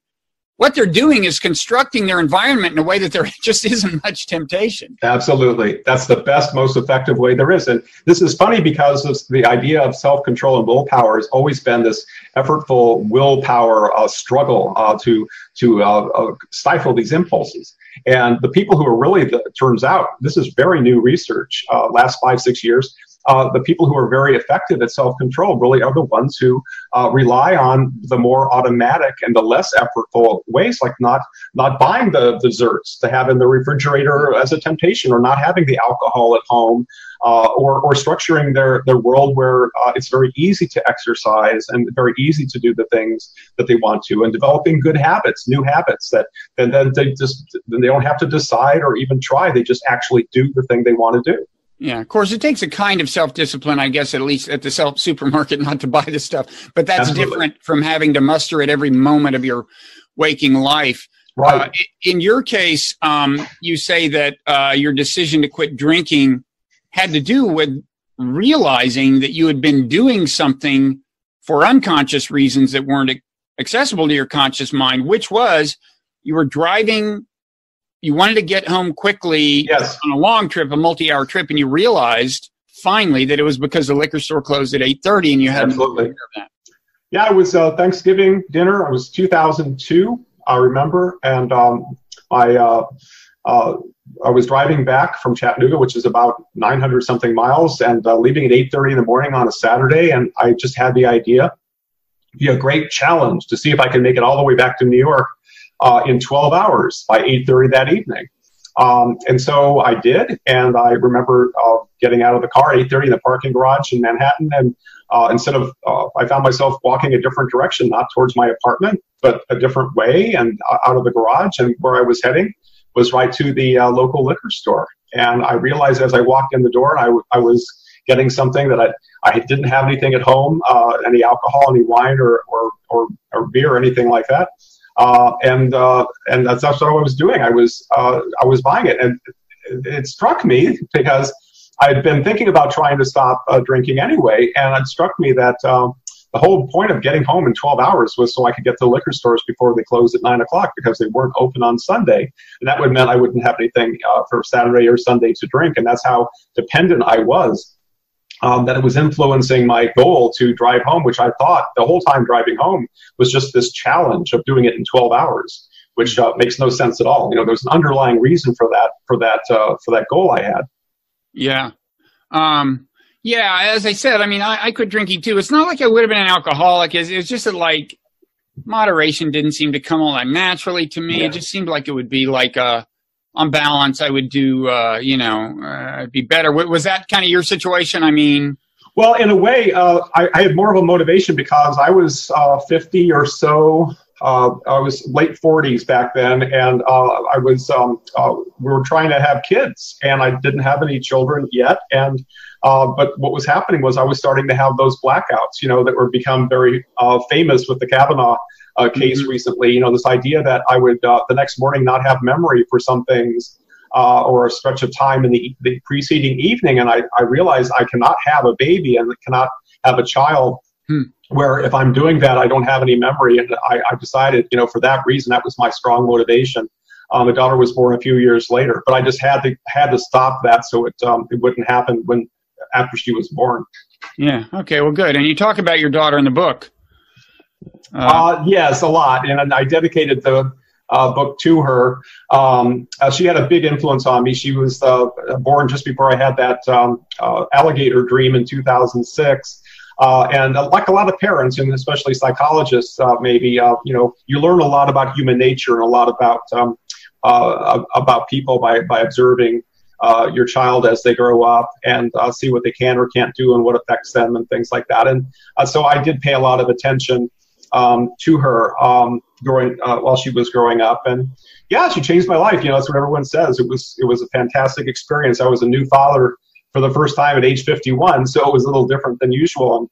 what they're doing is constructing their environment in a way that there just isn't much temptation. Absolutely. That's the best, most effective way there is. And this is funny because the idea of self control and willpower has always been this effortful willpower uh, struggle uh, to, to uh, uh stifle these impulses. And the people who are really, the, turns out, this is very new research, uh, last five, six years, uh, the people who are very effective at self-control really are the ones who uh, rely on the more automatic and the less effortful ways, like not not buying the desserts to have in the refrigerator as a temptation, or not having the alcohol at home, uh, or or structuring their their world where uh, it's very easy to exercise and very easy to do the things that they want to, and developing good habits, new habits that and then they just they don't have to decide or even try; they just actually do the thing they want to do. Yeah, of course, it takes a kind of self discipline, I guess, at least at the self supermarket, not to buy the stuff. But that's Absolutely. different from having to muster at every moment of your waking life. Right. Uh, in your case, um, you say that uh, your decision to quit drinking had to do with realizing that you had been doing something for unconscious reasons that weren't accessible to your conscious mind, which was you were driving you wanted to get home quickly yes. on a long trip, a multi-hour trip, and you realized finally that it was because the liquor store closed at 8.30 and you had Absolutely. that. Yeah, it was uh, Thanksgiving dinner. It was 2002, I remember. And um, I, uh, uh, I was driving back from Chattanooga, which is about 900 something miles, and uh, leaving at 8.30 in the morning on a Saturday. And I just had the idea, be a great challenge to see if I can make it all the way back to New York uh, in 12 hours by 8.30 that evening. Um, and so I did, and I remember uh, getting out of the car at 8:30 in the parking garage in Manhattan, and uh, instead of uh, I found myself walking a different direction, not towards my apartment, but a different way, and uh, out of the garage, and where I was heading was right to the uh, local liquor store. And I realized as I walked in the door, I, w- I was getting something that I I didn't have anything at home, uh, any alcohol, any wine, or or, or, or beer, or anything like that. Uh, and uh, and that's, what I was doing. I was uh, I was buying it, and it, it, struck me because I had been thinking about trying to stop uh, drinking anyway, and it struck me that um, the whole point of getting home in 12 hours was so I could get to liquor stores before they closed at nine o'clock because they weren't open on Sunday, and that would mean I wouldn't have anything uh, for Saturday or Sunday to drink, and that's how dependent I was um, that it was influencing my goal to drive home, which I thought the whole time driving home was just this challenge of doing it in 12 hours, which uh, makes no sense at all. You know, there's an underlying reason for that for that uh, for that goal I had. Yeah, um, yeah. As I said, I mean, I, I quit drinking too. It's not like I would have been an alcoholic. It's, it's just that like moderation didn't seem to come all that naturally to me. Yeah. It just seemed like it would be like a on balance, I would do, uh, you know, uh, be better. Was that kind of your situation? I mean, well, in a way, uh, I, I, had more of a motivation because I was uh, 50 or so. Uh, I was late 40s back then, and uh, I was um, we were trying to have kids, and I didn't have any children yet. And but what was happening was I was starting to have those blackouts, you know, that were become very famous with the Kavanaugh uh, case mm-hmm. recently. You know, this idea that I would uh, the next morning not have memory for some things. uh, or a stretch of time in the, the preceding evening, and I, I realized I cannot have a baby and cannot have a child. Hmm. Where if I'm doing that, I don't have any memory, and I, I decided, you know, for that reason, that was my strong motivation. Um, the daughter was born a few years later, but I just had to had to stop that so it um, it wouldn't happen when after she was born. Yeah. Okay. Well, good. And you talk about your daughter in the book. Uh, uh, yes, a lot, and I dedicated the uh, book to her. Um, uh, she had a big influence on me. She was uh, born just before I had that um, uh, alligator dream in 2006. Uh, and like a lot of parents, and especially psychologists, maybe you know, you learn a lot about human nature and a lot about um, about people by by observing uh, your child as they grow up and uh, see what they can or can't do and what affects them and things like that. And uh, so I did pay a lot of attention um, to her um, growing uh, while she was growing up, and yeah, she changed my life. You know, that's what everyone says. It was it was a fantastic experience. I was a new father for the first time at age 51, so it was a little different than usual. And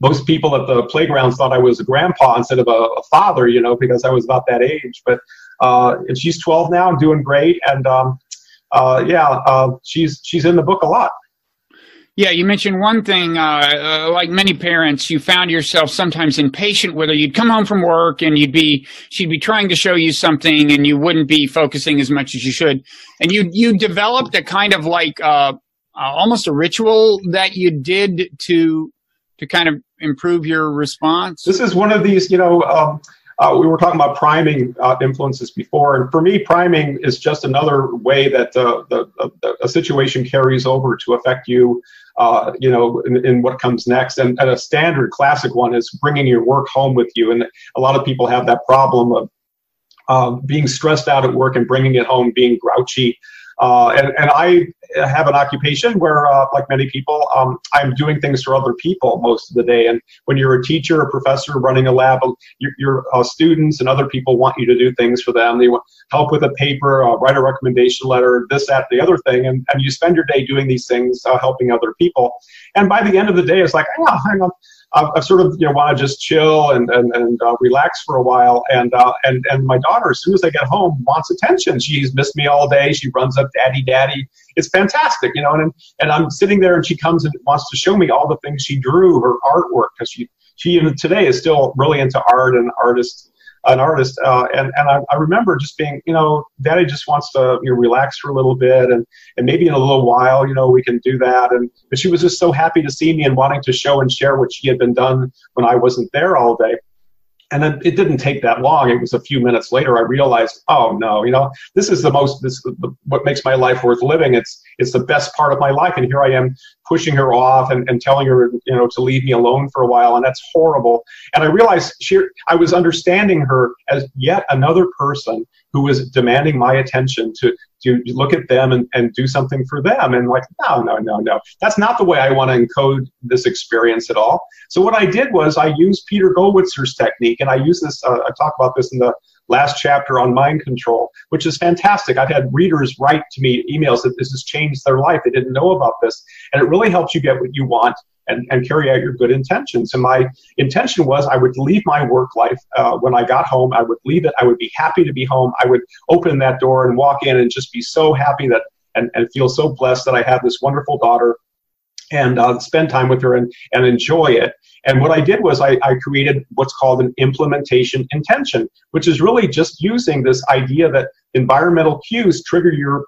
most people at the playgrounds thought I was a grandpa instead of a, a father, you know, because I was about that age. But uh, and she's 12 now, doing great, and um, uh, yeah, uh, she's she's in the book a lot. Yeah, you mentioned one thing. Uh, uh, like many parents, you found yourself sometimes impatient with her. You'd come home from work and you'd be, she'd be trying to show you something, and you wouldn't be focusing as much as you should. And you you developed a kind of like uh, uh, almost a ritual that you did to to kind of improve your response. This is one of these, you know. Um, uh, we were talking about priming uh, influences before, and for me, priming is just another way that uh, the, the, a situation carries over to affect you, uh, you know, in, in, what comes next. And, and, a standard classic one is bringing your work home with you. And a lot of people have that problem of um, being stressed out at work and bringing it home, being grouchy. Uh, and, and I have an occupation where, uh, like many people, um, I'm doing things for other people most of the day. And when you're a teacher, a professor running a lab, your, your uh, students and other people want you to do things for them. They want help with a paper, uh, write a recommendation letter, this, that, the other thing. And, and you spend your day doing these things, uh, helping other people. And by the end of the day, it's like, oh, hang on. I, sort of you know want to just chill and and, and uh, relax for a while. And uh, and and my daughter, as soon as I get home, wants attention. She's missed me all day. She runs up, "Daddy, Daddy!" It's fantastic, you know. And and I'm sitting there, and she comes and wants to show me all the things she drew, her artwork, because she she even today is still really into art and artist an artist. Uh, and and I, I, remember just being, you know, Daddy just wants to you know, relax for a little bit, and and maybe in a little while, you know, we can do that. And but she was just so happy to see me and wanting to show and share what she had been done when I wasn't there all day. And then it didn't take that long. It was a few minutes later I realized, oh no, you know, this is the most this the, what makes my life worth living. It's it's the best part of my life, and here I am pushing her off and, and telling her, you know, to leave me alone for a while, and that's horrible. And I realized she, I was understanding her as yet another person who was demanding my attention to to look at them and, and do something for them. And like, no, no, no, no. That's not the way I want to encode this experience at all. So what I did was I used Peter Gollwitzer's technique, and I use this, uh, I talk about this in the last chapter on mind control, which is fantastic. I've had readers write to me emails that this has changed their life. They didn't know about this. And it really helps you get what you want and, and carry out your good intentions. And my intention was I would leave my work life uh, when I got home. I would leave it. I would be happy to be home. I would open that door and walk in and just be so happy that and, and feel so blessed that I have this wonderful daughter and uh, spend time with her and, and enjoy it. And what I did was I, I created what's called an implementation intention, which is really just using this idea that environmental cues trigger your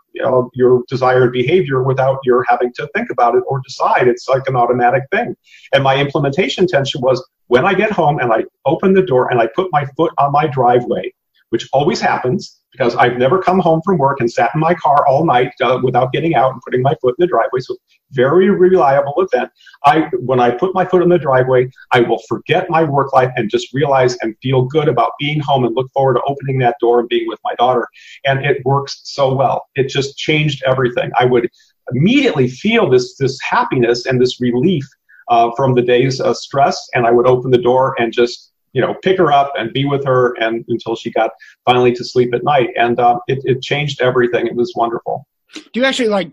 your desired behavior without your having to think about it or decide. It's like an automatic thing. And my implementation intention was when I get home and I open the door and I put my foot on my driveway, which always happens because I've never come home from work and sat in my car all night uh, without getting out and putting my foot in the driveway. So very reliable event. I when I put my foot in the driveway, I will forget my work life and just realize and feel good about being home and look forward to opening that door and being with my daughter. And it works so well. It just changed everything. I would immediately feel this this happiness and this relief uh, from the day's uh, stress, and I would open the door and just you know, pick her up and be with her and until she got finally to sleep at night. And uh, it, it changed everything. It was wonderful. Do you actually like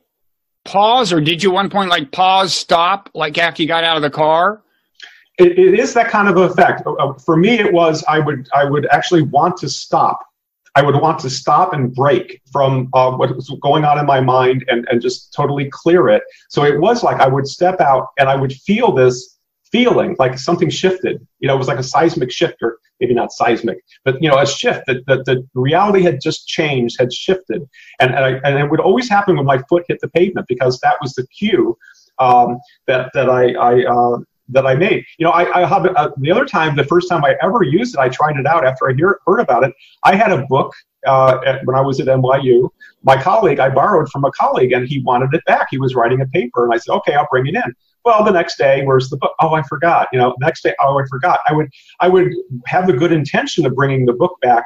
pause or did you one point like pause, stop, like after you got out of the car? It, it is that kind of effect. Uh, uh, for me, it was I would I would actually want to stop I would want to stop and break from uh, what was going on in my mind and, and just totally clear it. So it was like I would step out and I would feel this feeling like something shifted. You know, it was like a seismic shift, or maybe not seismic, but you know, a shift that the, the reality had just changed, had shifted, and and, I, and, it would always happen when my foot hit the pavement because that was the cue um, that that I, I uh, that I made. You know, I, I have uh, the other time, the first time I ever used it, I tried it out after I hear, heard about it. I had a book uh, at, when I was at NYU. My colleague, I borrowed from a colleague, and he wanted it back. He was writing a paper, and I said, "Okay, I'll bring it in." Well, the next day, where's the book? Oh, I forgot. You know, next day, oh, I forgot. I would, I would have the good intention of bringing the book back,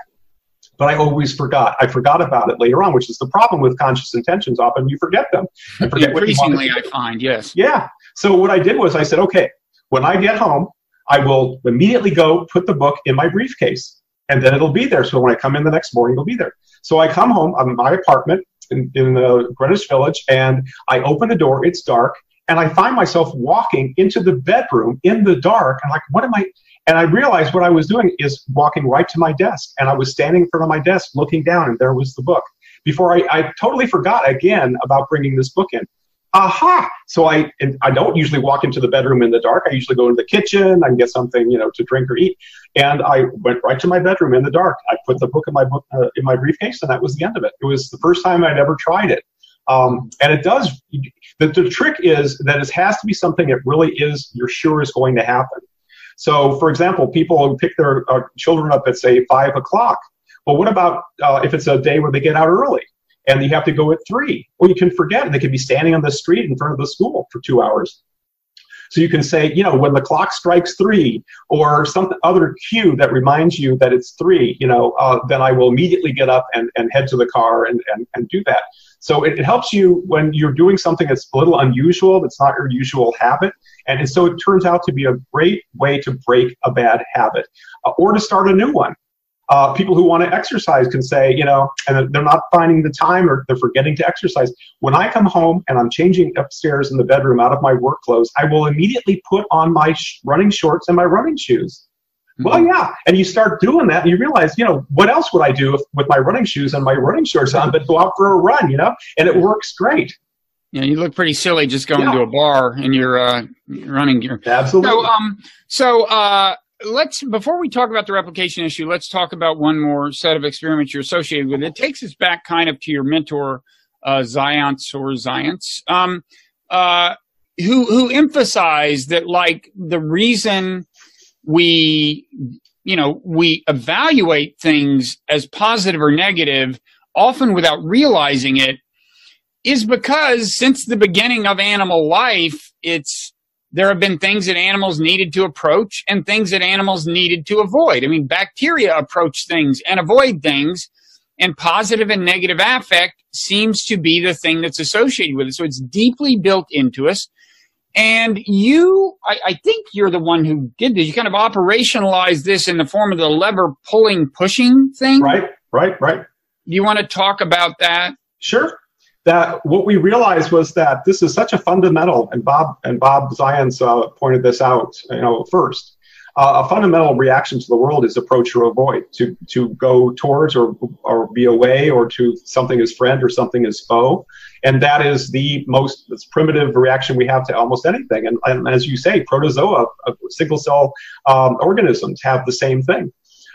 but I always forgot. I forgot about it later on, which is the problem with conscious intentions. Often you forget them. Forget Increasingly, I find yes. Yeah. So what I did was I said, okay, when I get home, I will immediately go put the book in my briefcase, and then it'll be there. So when I come in the next morning, it'll be there. So I come home, I'm in my apartment in, in the Greenwich Village, and I open the door. It's dark, and I find myself walking into the bedroom in the dark. I'm like, what am I? And I realized what I was doing is walking right to my desk, and I was standing in front of my desk, looking down, and there was the book. Before I, I totally forgot again about bringing this book in aha so i and i don't usually walk into the bedroom in the dark i usually go into the kitchen and get something you know to drink or eat and i went right to my bedroom in the dark i put the book in my book uh, in my briefcase and that was the end of it it was the first time i'd ever tried it um, and it does the, the trick is that it has to be something that really is you're sure is going to happen so for example people pick their uh, children up at say five o'clock well what about uh, if it's a day where they get out early and you have to go at three. Well, you can forget, and they could be standing on the street in front of the school for two hours. So you can say, you know, when the clock strikes three, or some other cue that reminds you that it's three, you know, uh, then I will immediately get up and, and head to the car and, and, and do that. So it, it, helps you when you're doing something that's a little unusual, that's not your usual habit. And, and so it turns out to be a great way to break a bad habit uh, or to start a new one. Uh, people who want to exercise can say, you know, and they're not finding the time or they're forgetting to exercise. When I come home and I'm changing upstairs in the bedroom out of my work clothes, I will immediately put on my sh- running shorts and my running shoes. Mm-hmm. Well, yeah. And you start doing that and you realize, you know, what else would I do if, with my running shoes and my running shorts on but go out for a run, you know? And it works great. Yeah, you look pretty silly just going yeah. to a bar in your uh, running gear. Absolutely. So, um, so uh, let's before we talk about the replication issue, let's talk about one more set of experiments you're associated with. It takes us back kind of to your mentor, uh, Zajonc or Zajonc, um, uh, who who emphasized that like the reason we you know we evaluate things as positive or negative, often without realizing it, is because since the beginning of animal life, it's there have been things that animals needed to approach and things that animals needed to avoid. I mean, bacteria approach things and avoid things, and positive and negative affect seems to be the thing that's associated with it. So it's deeply built into us. And you, I, I think you're the one who did this. You kind of operationalized this in the form of the lever pulling, pushing thing. Right, right, right. Do you want to talk about that? Sure that what we realized was that this is such a fundamental, and Bob and Bob Zajonc uh, pointed this out, you know, first. Uh, a fundamental reaction to the world is approach or avoid, to to go towards or or be away, or to something as friend or something as foe, and that is the most primitive reaction we have to almost anything. And, and as you say, protozoa, single cell um, organisms have the same thing,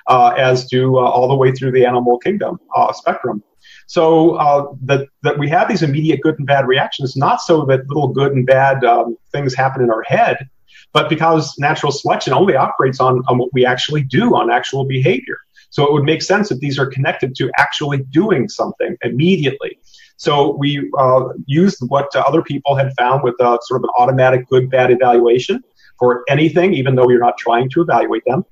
uh, as do uh, all the way through the animal kingdom uh, spectrum. So uh, that that we have these immediate good and bad reactions, not so that little good and bad um, things happen in our head, but because natural selection only operates on, on what we actually do, on actual behavior. So it would make sense that these are connected to actually doing something immediately. So we uh, used what other people had found with uh, sort of an automatic good bad evaluation for anything, even though are not trying to evaluate them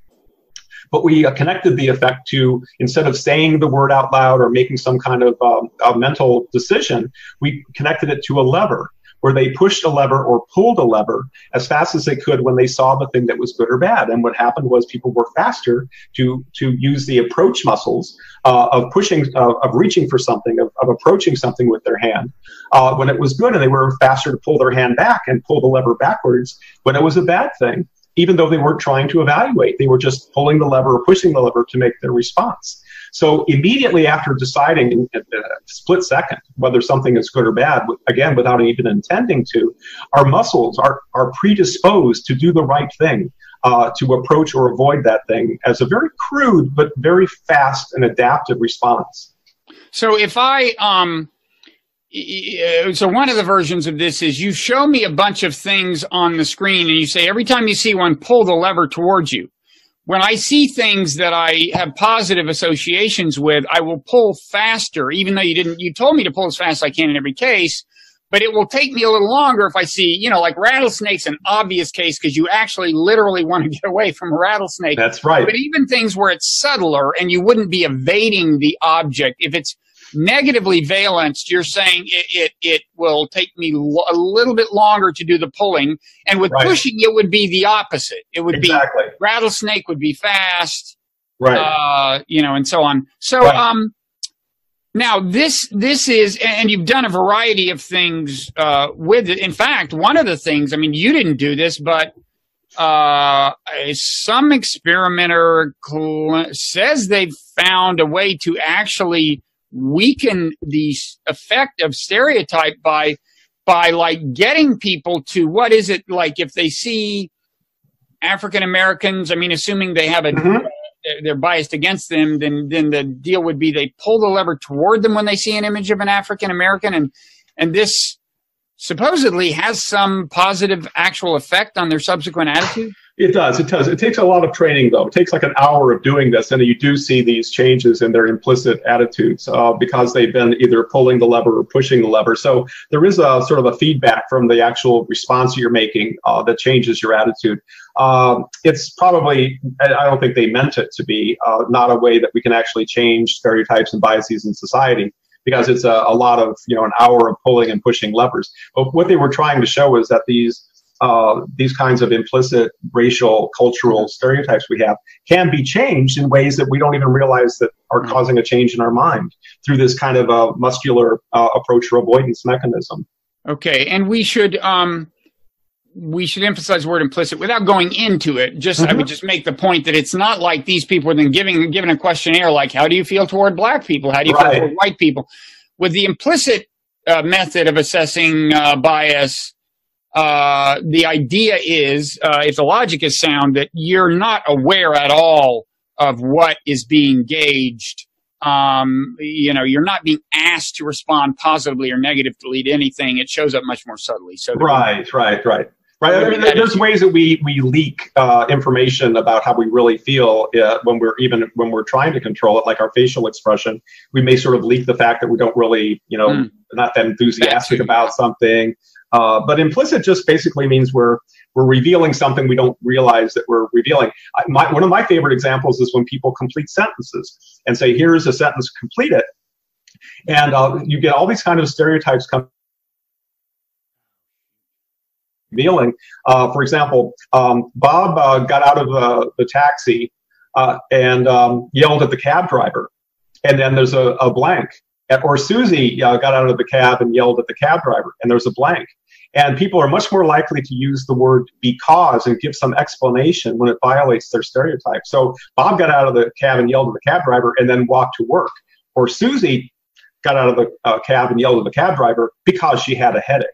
but we uh, connected the effect to instead of saying the word out loud or making some kind of um, a mental decision, we connected it to a lever where they pushed a lever or pulled a lever as fast as they could when they saw the thing that was good or bad. And what happened was people were faster to to use the approach muscles uh, of pushing, uh, of reaching for something, of, of approaching something with their hand uh, when it was good, and they were faster to pull their hand back and pull the lever backwards when it was a bad thing even though they weren't trying to evaluate. They were just pulling the lever or pushing the lever to make their response. So immediately after deciding split second whether something is good or bad, again, without even intending to, our muscles are, are predisposed to do the right thing. Uh, to approach or avoid that thing as a very crude but very fast and adaptive response. So if I um, so one of the versions of this is you show me a bunch of things on the screen and you say every time you see one pull the lever towards you when i see things that i have positive associations with i will pull faster even though you didn't you told me to pull as fast as i can in every case but it will take me a little longer if i see you know like rattlesnakes an obvious case because you actually literally want to get away from a rattlesnake. That's right. But even things where it's subtler and you wouldn't be evading the object if it's negatively valenced, you're saying it, it, it will take me lo- a little bit longer to do the pulling. And with right. pushing, it would be the opposite. It would exactly. be rattlesnake would be fast. Right. Uh, you know, and so on. So, right. um, now this this is and you've done a variety of things uh, with it. In fact, one of the things I mean, you didn't do this, but uh, some experimenter cl- says they've found a way to actually weaken the effect of stereotype by by like getting people to what is it like if they see African Americans, I mean, assuming they have a mm-hmm. they're biased against them, then then the deal would be they pull the lever toward them when they see an image of an African American, and and this supposedly has some positive actual effect on their subsequent attitude. It does. It does. It takes a lot of training, though. It takes like an hour of doing this, and you do see these changes in their implicit attitudes uh, because they've been either pulling the lever or pushing the lever. So there is a sort of a feedback from the actual response you're making uh, that changes your attitude. Um, it's probably, I don't think they meant it to be, uh, not a way that we can actually change stereotypes and biases in society because it's a, a lot of, you know, an hour of pulling and pushing levers. But what they were trying to show is that these uh, these kinds of implicit racial, cultural stereotypes we have can be changed in ways that we don't even realize that are mm-hmm. causing a change in our mind through this kind of a muscular uh, approach or avoidance mechanism. Okay, and we should um, we should emphasize the word implicit without going into it. Just mm-hmm. I would mm-hmm. just make the point that it's not like these people are then giving given a questionnaire like how do you feel toward black people, how do you right. feel toward white people. With the implicit uh, method of assessing uh, bias, uh, the idea is, uh, if the logic is sound, that you're not aware at all of what is being gauged. Um, you know, you're not being asked to respond positively or negatively to anything. It shows up much more subtly. So right, right, right. Right. I mean, there's ways that we we leak uh, information about how we really feel uh, when we're even when we're trying to control it, like our facial expression. We may sort of leak the fact that we don't really, you know, mm. not that enthusiastic about something. Uh, but implicit just basically means we're we're revealing something we don't realize that we're revealing. I, my, one of my favorite examples is when people complete sentences and say, "Here's a sentence, complete it," and uh, you get all these kind of stereotypes come revealing. Uh, for example, um, Bob uh, got out of the, the taxi uh, and um, yelled at the cab driver, and then there's a, a blank. Or Susie uh, got out of the cab and yelled at the cab driver, and there's a blank. And people are much more likely to use the word because and give some explanation when it violates their stereotype. So Bob got out of the cab and yelled at the cab driver and then walked to work. Or Susie got out of the uh, cab and yelled at the cab driver because she had a headache.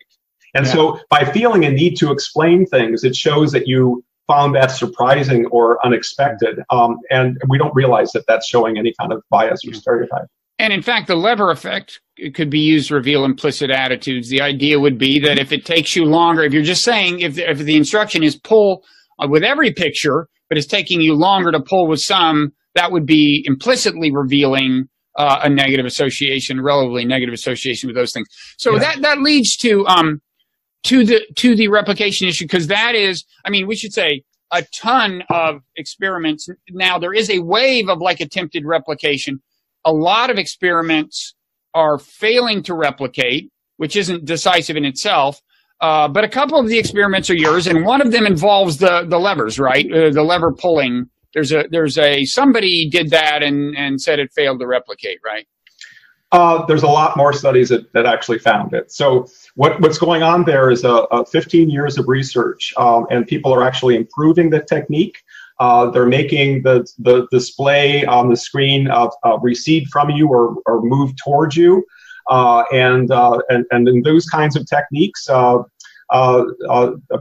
And yeah. so by feeling a need to explain things, it shows that you found that surprising or unexpected. Um, and we don't realize that that's showing any kind of bias or stereotype. And in fact, the lever effect could be used to reveal implicit attitudes. The idea would be that if it takes you longer, if you're just saying, if the, if the instruction is pull uh, with every picture, but it's taking you longer to pull with some, that would be implicitly revealing uh, a negative association, relatively negative association with those things. So yeah. that that leads to um to the to the replication issue because that is, I mean, we should say a ton of experiments. Now there is a wave of like attempted replication a lot of experiments are failing to replicate, which isn't decisive in itself. Uh, but a couple of the experiments are yours, and one of them involves the the levers, right? Uh, the lever pulling. There's a there's a somebody did that and and said it failed to replicate, right? Uh, there's a lot more studies that, that actually found it. So what, what's going on there is a, a 15 years of research, um, and people are actually improving the technique Uh, they're making the, the display on the screen uh, uh, recede from you or, or move towards you. Uh, and, uh, and, and in those kinds of techniques, uh,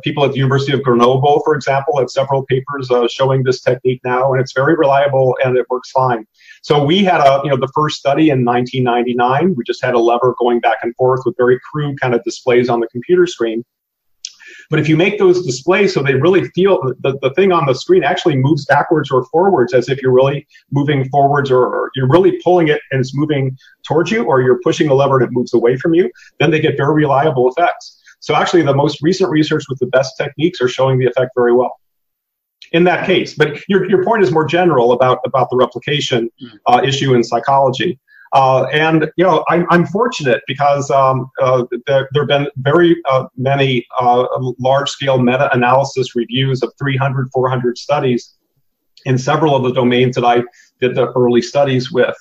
people at the University of Grenoble, for example, have several papers showing this technique now, and it's very reliable and it works fine. So we had a, you know, the first study in 1999. We just had a lever going back and forth with very crude kind of displays on the computer screen. But if you make those displays so they really feel the, the thing on the screen actually moves backwards or forwards as if you're really moving forwards or, or you're really pulling it and it's moving towards you or you're pushing the lever and it moves away from you, then they get very reliable effects. So actually the most recent research with the best techniques are showing the effect very well in that case. But your, your point is more general about, about the replication hmm. uh, issue in psychology. Uh, and you know, I'm, I'm fortunate because um, uh, there, there have been very uh, many uh, large-scale meta-analysis reviews of 300, 400 studies in several of the domains that I did the early studies with.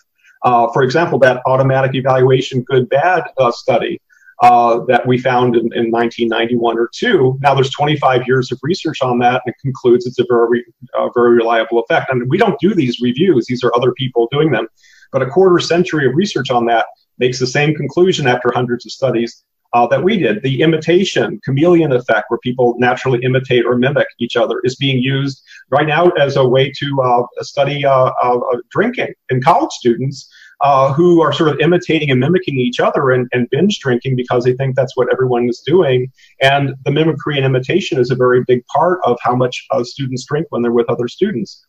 Uh, for example, that automatic evaluation good-bad uh, study that we found in, in 1991 or two. Now there's 25 years of research on that, and it concludes it's a very, very reliable effect. And we don't do these reviews; these are other people doing them. But a quarter century of research on that makes the same conclusion after hundreds of studies uh, that we did. The imitation, chameleon effect, where people naturally imitate or mimic each other, is being used right now as a way to uh, study uh, uh drinking in college students. Uh, who are sort of imitating and mimicking each other and, and binge drinking because they think that's what everyone is doing. And the mimicry and imitation is a very big part of how much uh, students drink when they're with other students.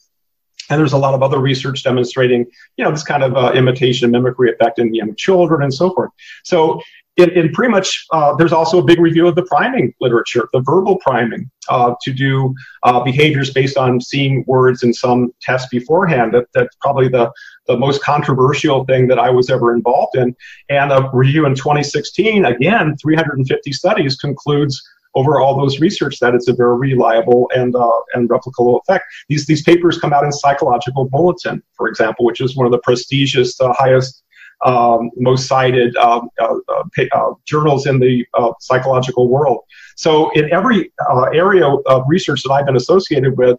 And there's a lot of other research demonstrating, you know, this kind of uh, imitation mimicry effect in young children and so forth. So in, in pretty much, uh, there's also a big review of the priming literature, the verbal priming, uh, to do uh, behaviors based on seeing words in some test beforehand. That, that's probably the, the most controversial thing that I was ever involved in. And a review in 2016, again, 350 studies concludes over all those research that it's a very reliable and uh, and replicable effect. These these papers come out in Psychological Bulletin, for example, which is one of the prestigious, uh, highest, um, most cited um, uh, uh, uh journals in the uh, psychological world. So in every area of research that I've been associated with,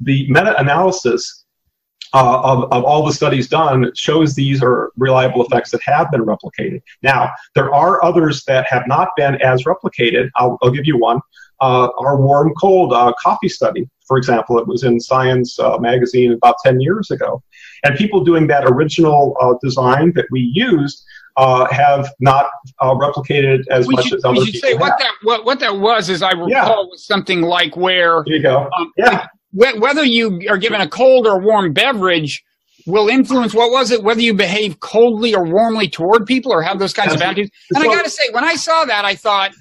the meta-analysis uh, of, of all the studies done shows these are reliable effects that have been replicated. Now, there are others that have not been as replicated. I'll, I'll give you one. Uh, our warm cold uh, coffee study, for example, it was in Science uh, magazine about 10 years ago. And people doing that original uh, design that we used uh, have not uh, replicated as we much should, as other we should people say what that what, what that was is I recall yeah. was something like where there you go um, yeah whether you are given a cold or warm beverage will influence what was it whether you behave coldly or warmly toward people or have those kinds of attitudes. And i got to say when i saw that i thought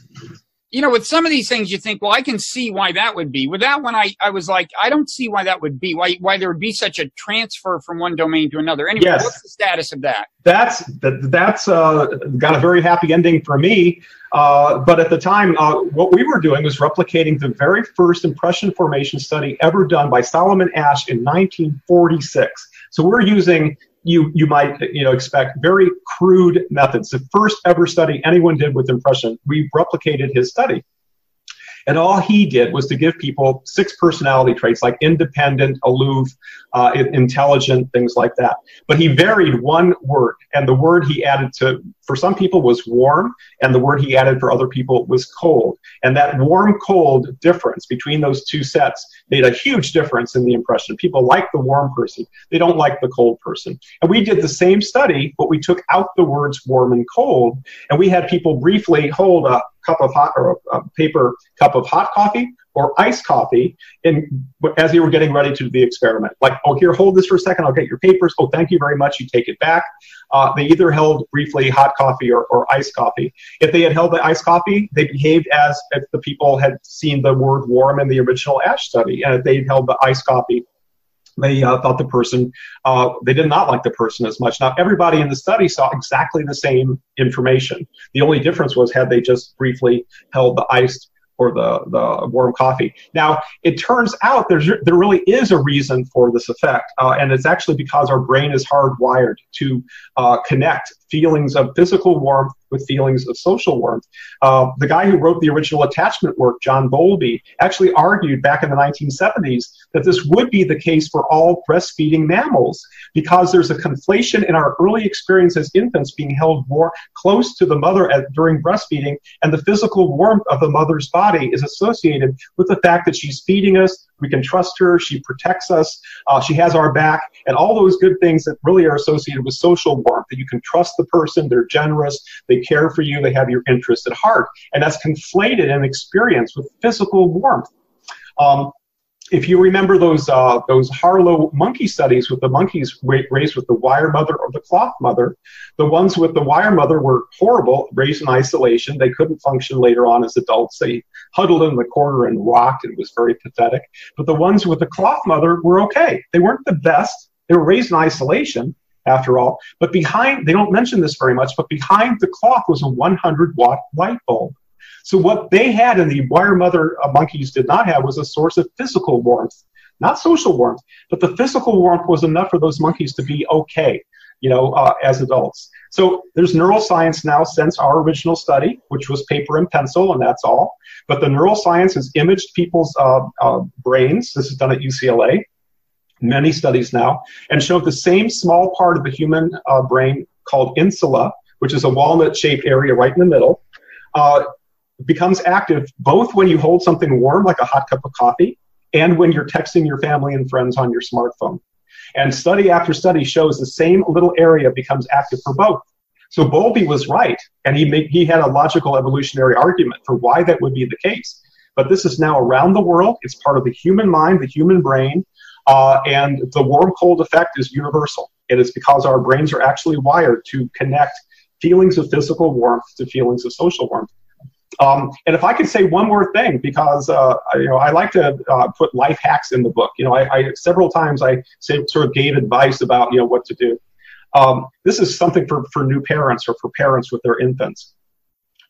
you know with some of these things you think well i can see why that would be with that one i, I was like i don't see why that would be why why there would be such a transfer from one domain to another anyway yes. what's the status of that that's that, that's uh, got a very happy ending for me uh, but at the time, uh, what we were doing was replicating the very first impression formation study ever done by Solomon Asch in 1946. So we're using you you might you know expect very crude methods. The first ever study anyone did with impression, we replicated his study. And all he did was to give people six personality traits like independent, aloof, uh, intelligent, things like that. But he varied one word, and the word he added to, for some people, was warm, and the word he added for other people was cold. And that warm cold difference between those two sets made a huge difference in the impression. People like the warm person, they don't like the cold person. And we did the same study, but we took out the words warm and cold, and we had people briefly hold a cup of hot or a paper cup of hot coffee or iced coffee in, as you were getting ready to do the experiment. Like, oh, here, hold this for a second. I'll get your papers. Oh, thank you very much. You take it back. Uh, they either held briefly hot coffee or, or iced coffee. If they had held the iced coffee, they behaved as if the people had seen the word warm in the original Asch study. And if they held the iced coffee, they uh, thought the person, uh, they did not like the person as much. Now, everybody in the study saw exactly the same information. The only difference was had they just briefly held the iced or the, the warm coffee. Now, it turns out there's, there really is a reason for this effect, uh, and it's actually because our brain is hardwired to uh, connect feelings of physical warmth with feelings of social warmth. Uh, the guy who wrote the original attachment work, John Bowlby, actually argued back in the 1970s that this would be the case for all breastfeeding mammals because there's a conflation in our early experience as infants being held more close to the mother at, during breastfeeding, and the physical warmth of the mother's body is associated with the fact that she's feeding us, we can trust her, she protects us, uh, she has our back, and all those good things that really are associated with social warmth, that you can trust the person, they're generous, they care for you, they have your interest at heart. And that's conflated in experience with physical warmth. Um, if you remember those uh, those Harlow monkey studies with the monkeys raised with the wire mother or the cloth mother, the ones with the wire mother were horrible, raised in isolation. They couldn't function later on as adults. They huddled in the corner and rocked and was very pathetic. But the ones with the cloth mother were okay. They weren't the best. They were raised in isolation, after all. But behind, they don't mention this very much, but behind the cloth was a 100 watt light bulb. So what they had and the wire mother uh, monkeys did not have was a source of physical warmth, not social warmth, but the physical warmth was enough for those monkeys to be okay, you know, uh, as adults. So there's neuroscience now since our original study, which was paper and pencil, and that's all. But the neuroscience has imaged people's uh, uh, brains. This is done at UCLA, many studies now, and showed the same small part of the human uh, brain called insula, which is a walnut-shaped area right in the middle, uh, becomes active both when you hold something warm, like a hot cup of coffee, and when you're texting your family and friends on your smartphone. And study after study shows the same little area becomes active for both. So Bowlby was right, and he made, he had a logical evolutionary argument for why that would be the case. But this is now around the world. It's part of the human mind, the human brain, uh, and the warm cold effect is universal. It is because our brains are actually wired to connect feelings of physical warmth to feelings of social warmth. Um, and if I could say one more thing, because uh, you know I like to uh, put life hacks in the book. You know, I, I several times I say, sort of gave advice about you know what to do. Um, this is something for for new parents or for parents with their infants.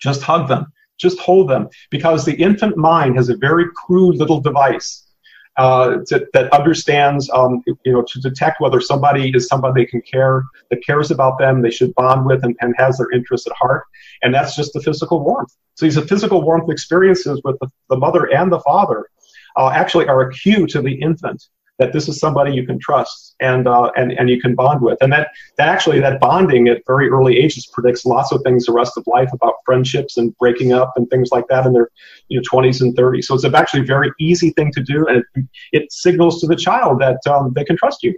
Just hug them, just hold them, because the infant mind has a very crude little device uh, to, that understands, um, you know, to detect whether somebody is somebody they can care, that cares about them, they should bond with, and, and has their interests at heart. And that's just the physical warmth. So these physical warmth experiences with the, the mother and the father uh, actually are a cue to the infant that this is somebody you can trust and uh, and and you can bond with, and that that actually that bonding at very early ages predicts lots of things the rest of life about friendships and breaking up and things like that in their you know 20s and 30s. So it's actually a very easy thing to do, and it, it signals to the child that um, they can trust you.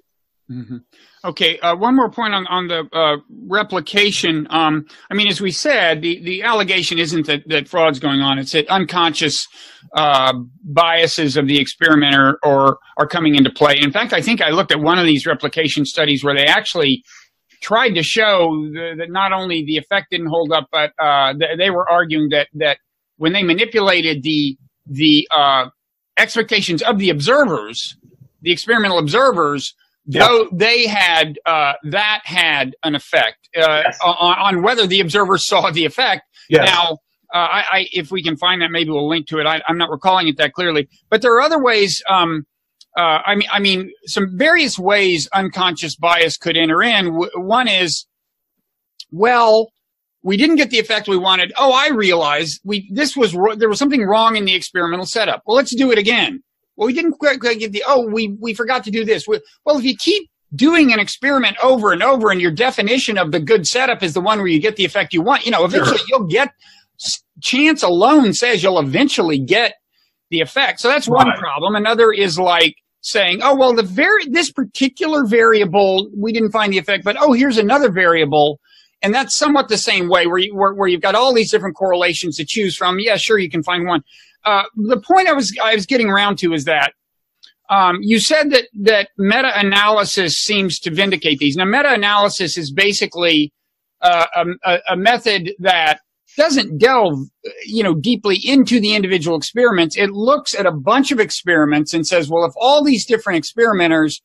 Mm-hmm. Okay, uh, one more point on on the uh, replication. Um, I mean, as we said, the, the allegation isn't that, that fraud's going on; it's that unconscious uh, biases of the experimenter or are coming into play. In fact, I think I looked at one of these replication studies where they actually tried to show the, that not only the effect didn't hold up, but uh, th- they were arguing that that when they manipulated the the uh, expectations of the observers, the experimental observers though they had uh, that had an effect uh, yes. on, on, whether the observers saw the effect. Yes. Now, uh, I, I, if we can find that, maybe we'll link to it. I, am not recalling it that clearly, but there are other ways. Um, uh, I mean, I mean, some various ways unconscious bias could enter in. W- one is, well, we didn't get the effect we wanted. Oh, I realize we this was there was something wrong in the experimental setup. Well, let's do it again. Well, we didn't quite, quite get the, oh, we, we forgot to do this. Well, if you keep doing an experiment over and over and your definition of the good setup is the one where you get the effect you want, you know, eventually sure. you'll get, chance alone says you'll eventually get the effect. So that's one right. problem. Another is like saying, oh, well, the very, this particular variable, we didn't find the effect, but oh, here's another variable. And that's somewhat the same way where, you, where, where you've got all these different correlations to choose from. Yeah, sure, you can find one. Uh, the point I was I was getting around to is that um, you said that that meta analysis seems to vindicate these. Now, meta analysis is basically uh, a, a, method that doesn't delve, you know, deeply into the individual experiments. It looks at a bunch of experiments and says, well, if all these different experimenters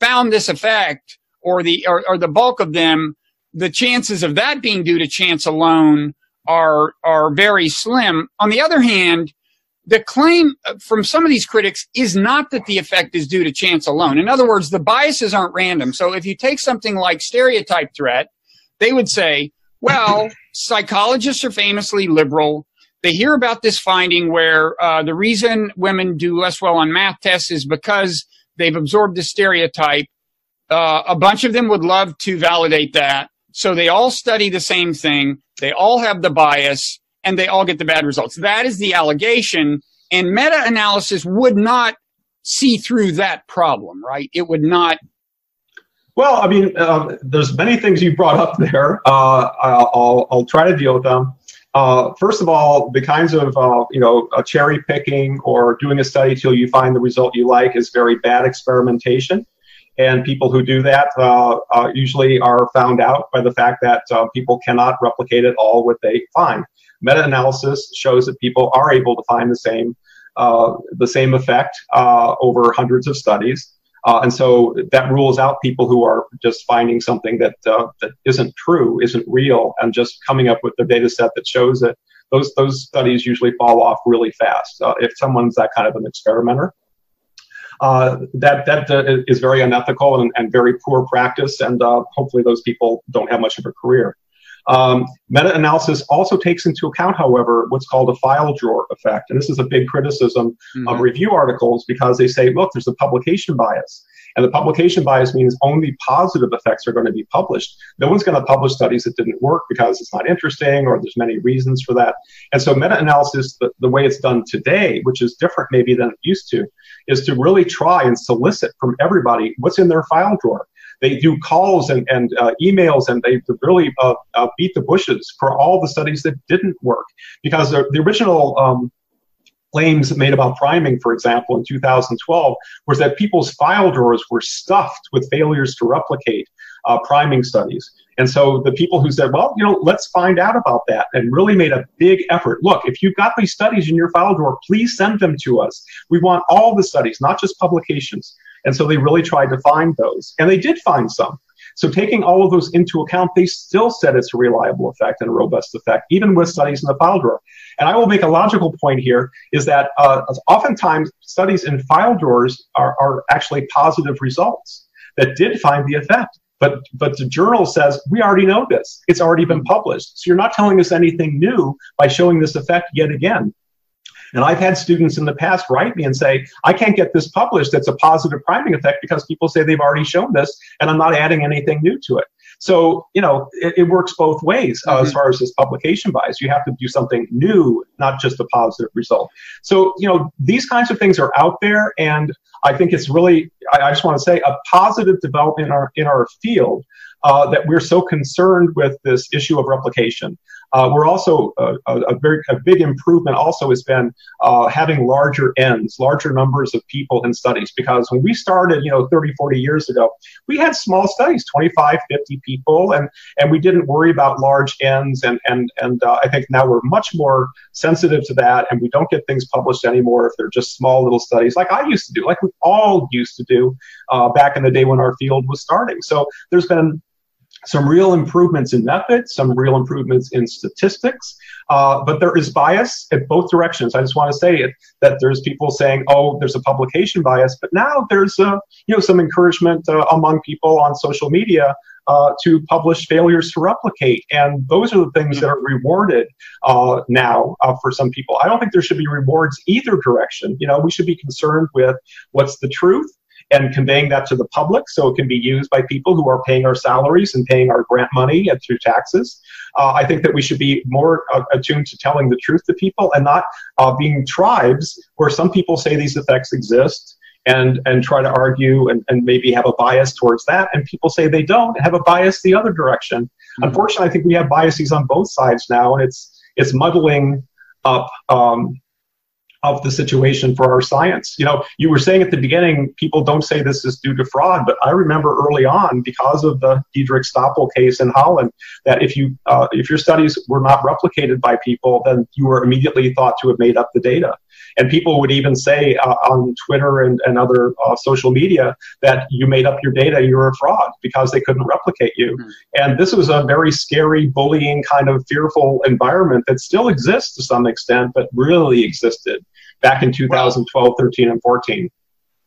found this effect, or the or, or the bulk of them, the chances of that being due to chance alone are are very slim. On the other hand, the claim from some of these critics is not that the effect is due to chance alone. In other words, the biases aren't random. So if you take something like stereotype threat, they would say, Well, psychologists are famously liberal. They hear about this finding where uh, the reason women do less well on math tests is because they've absorbed the stereotype. Uh, a bunch of them would love to validate that. So they all study the same thing. They all have the bias and they all get the bad results. That is the allegation. And meta analysis would not see through that problem, right? It would not well, I mean, uh, there's many things you brought up there. Uh, I'll, I'll try to deal with them. Uh, first of all, the kinds of uh, you know cherry picking or doing a study till you find the result you like is very bad experimentation, and people who do that uh, uh, usually are found out by the fact that people cannot replicate at all what they find. Meta-analysis shows that people are able to find the same the same effect over hundreds of studies. Uh, and so that rules out people who are just finding something that uh, that isn't true, isn't real, and just coming up with a data set that shows it. Those those studies usually fall off really fast uh, if someone's that kind of an experimenter. Uh, that that uh, is very unethical and, and, very poor practice, and uh, hopefully those people don't have much of a career. Um, meta-analysis also takes into account, however, what's called a file drawer effect. And this is a big criticism mm-hmm. of review articles because they say, look, there's a publication bias. And the publication bias means only positive effects are going to be published. No one's going to publish studies that didn't work because it's not interesting or there's many reasons for that. And so meta-analysis, the, the way it's done today, which is different maybe than it used to, is to really try and solicit from everybody what's in their file drawer they do calls and, and uh, emails and they really uh, uh, beat the bushes for all the studies that didn't work because the, the original um, claims made about priming, for example, in 2012, was that people's file drawers were stuffed with failures to replicate uh, priming studies. And so the people who said, well, you know, let's find out about that and really made a big effort. Look, if you've got these studies in your file drawer, please send them to us. We want all the studies, not just publications. And so they really tried to find those. And they did find some. So taking all of those into account, they still said it's a reliable effect and a robust effect, even with studies in the file drawer. And I will make a logical point here is that uh, oftentimes studies in file drawers are, are actually positive results that did find the effect. But, but the journal says, we already know this. It's already been published. So you're not telling us anything new by showing this effect yet again. And I've had students in the past write me and say, I can't get this published. It's a positive priming effect because people say they've already shown this and I'm not adding anything new to it. So, you know, it, it works both ways uh, mm-hmm. as far as this publication bias. You have to do something new, not just a positive result. So, you know, these kinds of things are out there. And I think it's really, I, I just want to say, a positive development in our, in our field uh, that we're so concerned with this issue of replication. Uh, we're also uh, a, a, very a big improvement also has been uh, having larger Ns, larger numbers of people in studies. Because when we started, you know, 30, 40 years ago, we had small studies, 25, 50 people, and and we didn't worry about large Ns. And and and uh, I think now we're much more sensitive to that, and we don't get things published anymore if they're just small little studies, like I used to do, like we all used to do uh, back in the day when our field was starting. So there's been some real improvements in methods, some real improvements in statistics, uh, but there is bias at both directions. I just want to say it, that there's people saying, "Oh, there's a publication bias," but now there's a, you know some encouragement uh, among people on social media uh, to publish failures to replicate, and those are the things that are rewarded uh, now uh, for some people. I don't think there should be rewards either direction. You know, we should be concerned with what's the truth and conveying that to the public so it can be used by people who are paying our salaries and paying our grant money and through taxes. Uh, I think that we should be more uh, attuned to telling the truth to people and not uh, being tribes where some people say these effects exist and and try to argue and, and maybe have a bias towards that and people say they don't have a bias the other direction mm-hmm. unfortunately i think we have biases on both sides now and it's it's muddling up um, of the situation for our science. You know, you were saying at the beginning, people don't say this is due to fraud, but I remember early on, because of the Diederik Stapel case in Holland, that if you uh, if your studies were not replicated by people, then you were immediately thought to have made up the data. And people would even say uh, on Twitter and, and other uh, social media that you made up your data, you're a fraud because they couldn't replicate you. Mm-hmm. And this was a very scary, bullying kind of fearful environment that still exists to some extent, but really existed back in 2012, 13, and 14.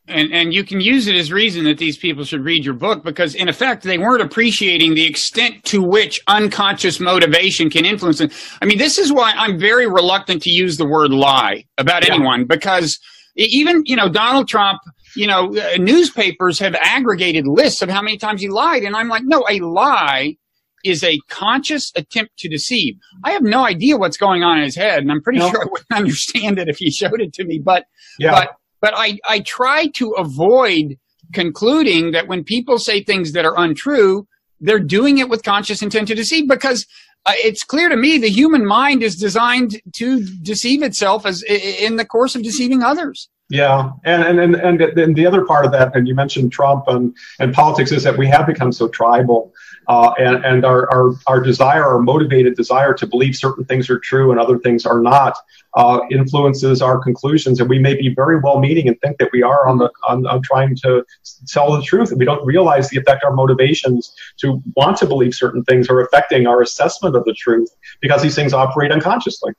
and and you can use it as reason that these people should read your book because in effect they weren't appreciating the extent to which unconscious motivation can influence it. I mean, this is why I'm very reluctant to use the word lie about yeah. anyone because even you know Donald Trump, you know, uh, newspapers have aggregated lists of how many times he lied, and I'm like, no, a lie is a conscious attempt to deceive. I have no idea what's going on in his head, and I'm pretty no. sure I wouldn't understand it if he showed it to me. But yeah. but but I, I try to avoid concluding that when people say things that are untrue, they're doing it with conscious intent to deceive because uh, it's clear to me the human mind is designed to deceive itself as in the course of deceiving others. Yeah, and and and and the other part of that, and you mentioned Trump and and politics, is that we have become so tribal, uh, and and our, our our desire, our motivated desire to believe certain things are true and other things are not, uh, influences our conclusions, and we may be very well meaning and think that we are on the on, on trying to tell the truth, and we don't realize the effect our motivations to want to believe certain things are affecting our assessment of the truth because these things operate unconsciously.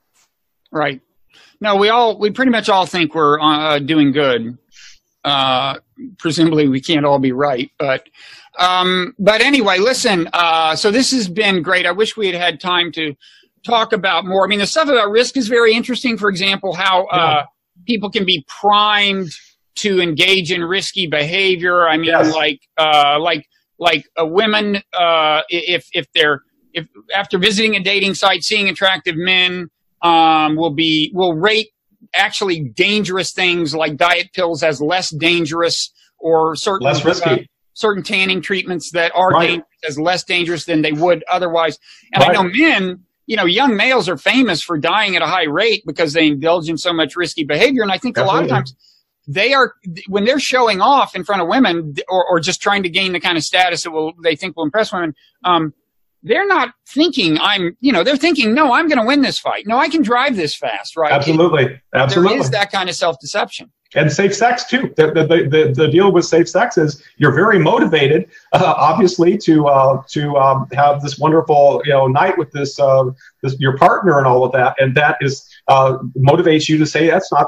Right. No, we all we pretty much all think we're uh, doing good. Uh, presumably, we can't all be right, but um, but anyway, listen. Uh, so this has been great. I wish we had had time to talk about more. I mean, the stuff about risk is very interesting. For example, how uh, people can be primed to engage in risky behavior. I mean, yes. like uh, like like a women uh, if if they're if after visiting a dating site, seeing attractive men um, will be will rate actually dangerous things like diet pills as less dangerous or certain less risky. Certain tanning treatments that are right. dangerous as less dangerous than they would otherwise. And right. I know men, you know, young males are famous for dying at a high rate because they indulge in so much risky behavior. And I think Absolutely. a lot of times they are when they're showing off in front of women or, or just trying to gain the kind of status that will they think will impress women. Um, they're not thinking I'm, you know, they're thinking, no, I'm going to win this fight. No, I can drive this fast, right? Absolutely. Absolutely. There is that kind of self deception. And safe sex too. The, the, the, the, deal with safe sex is you're very motivated, uh, obviously, to uh, to um, have this wonderful you know night with this uh, this your partner and all of that, and that is uh, motivates you to say that's not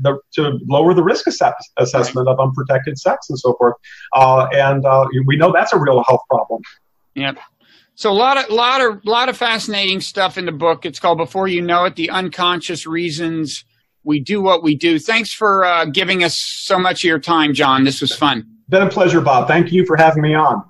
the, to lower the risk assess- assessment of unprotected sex and so forth. Uh, and uh, we know that's a real health problem. Yep. So a lot of lot of lot of fascinating stuff in the book. It's called Before You Know It: The Unconscious Reasons We Do What We Do. Thanks for uh, giving us so much of your time, John. This was fun. Been a pleasure, Bob. Thank you for having me on.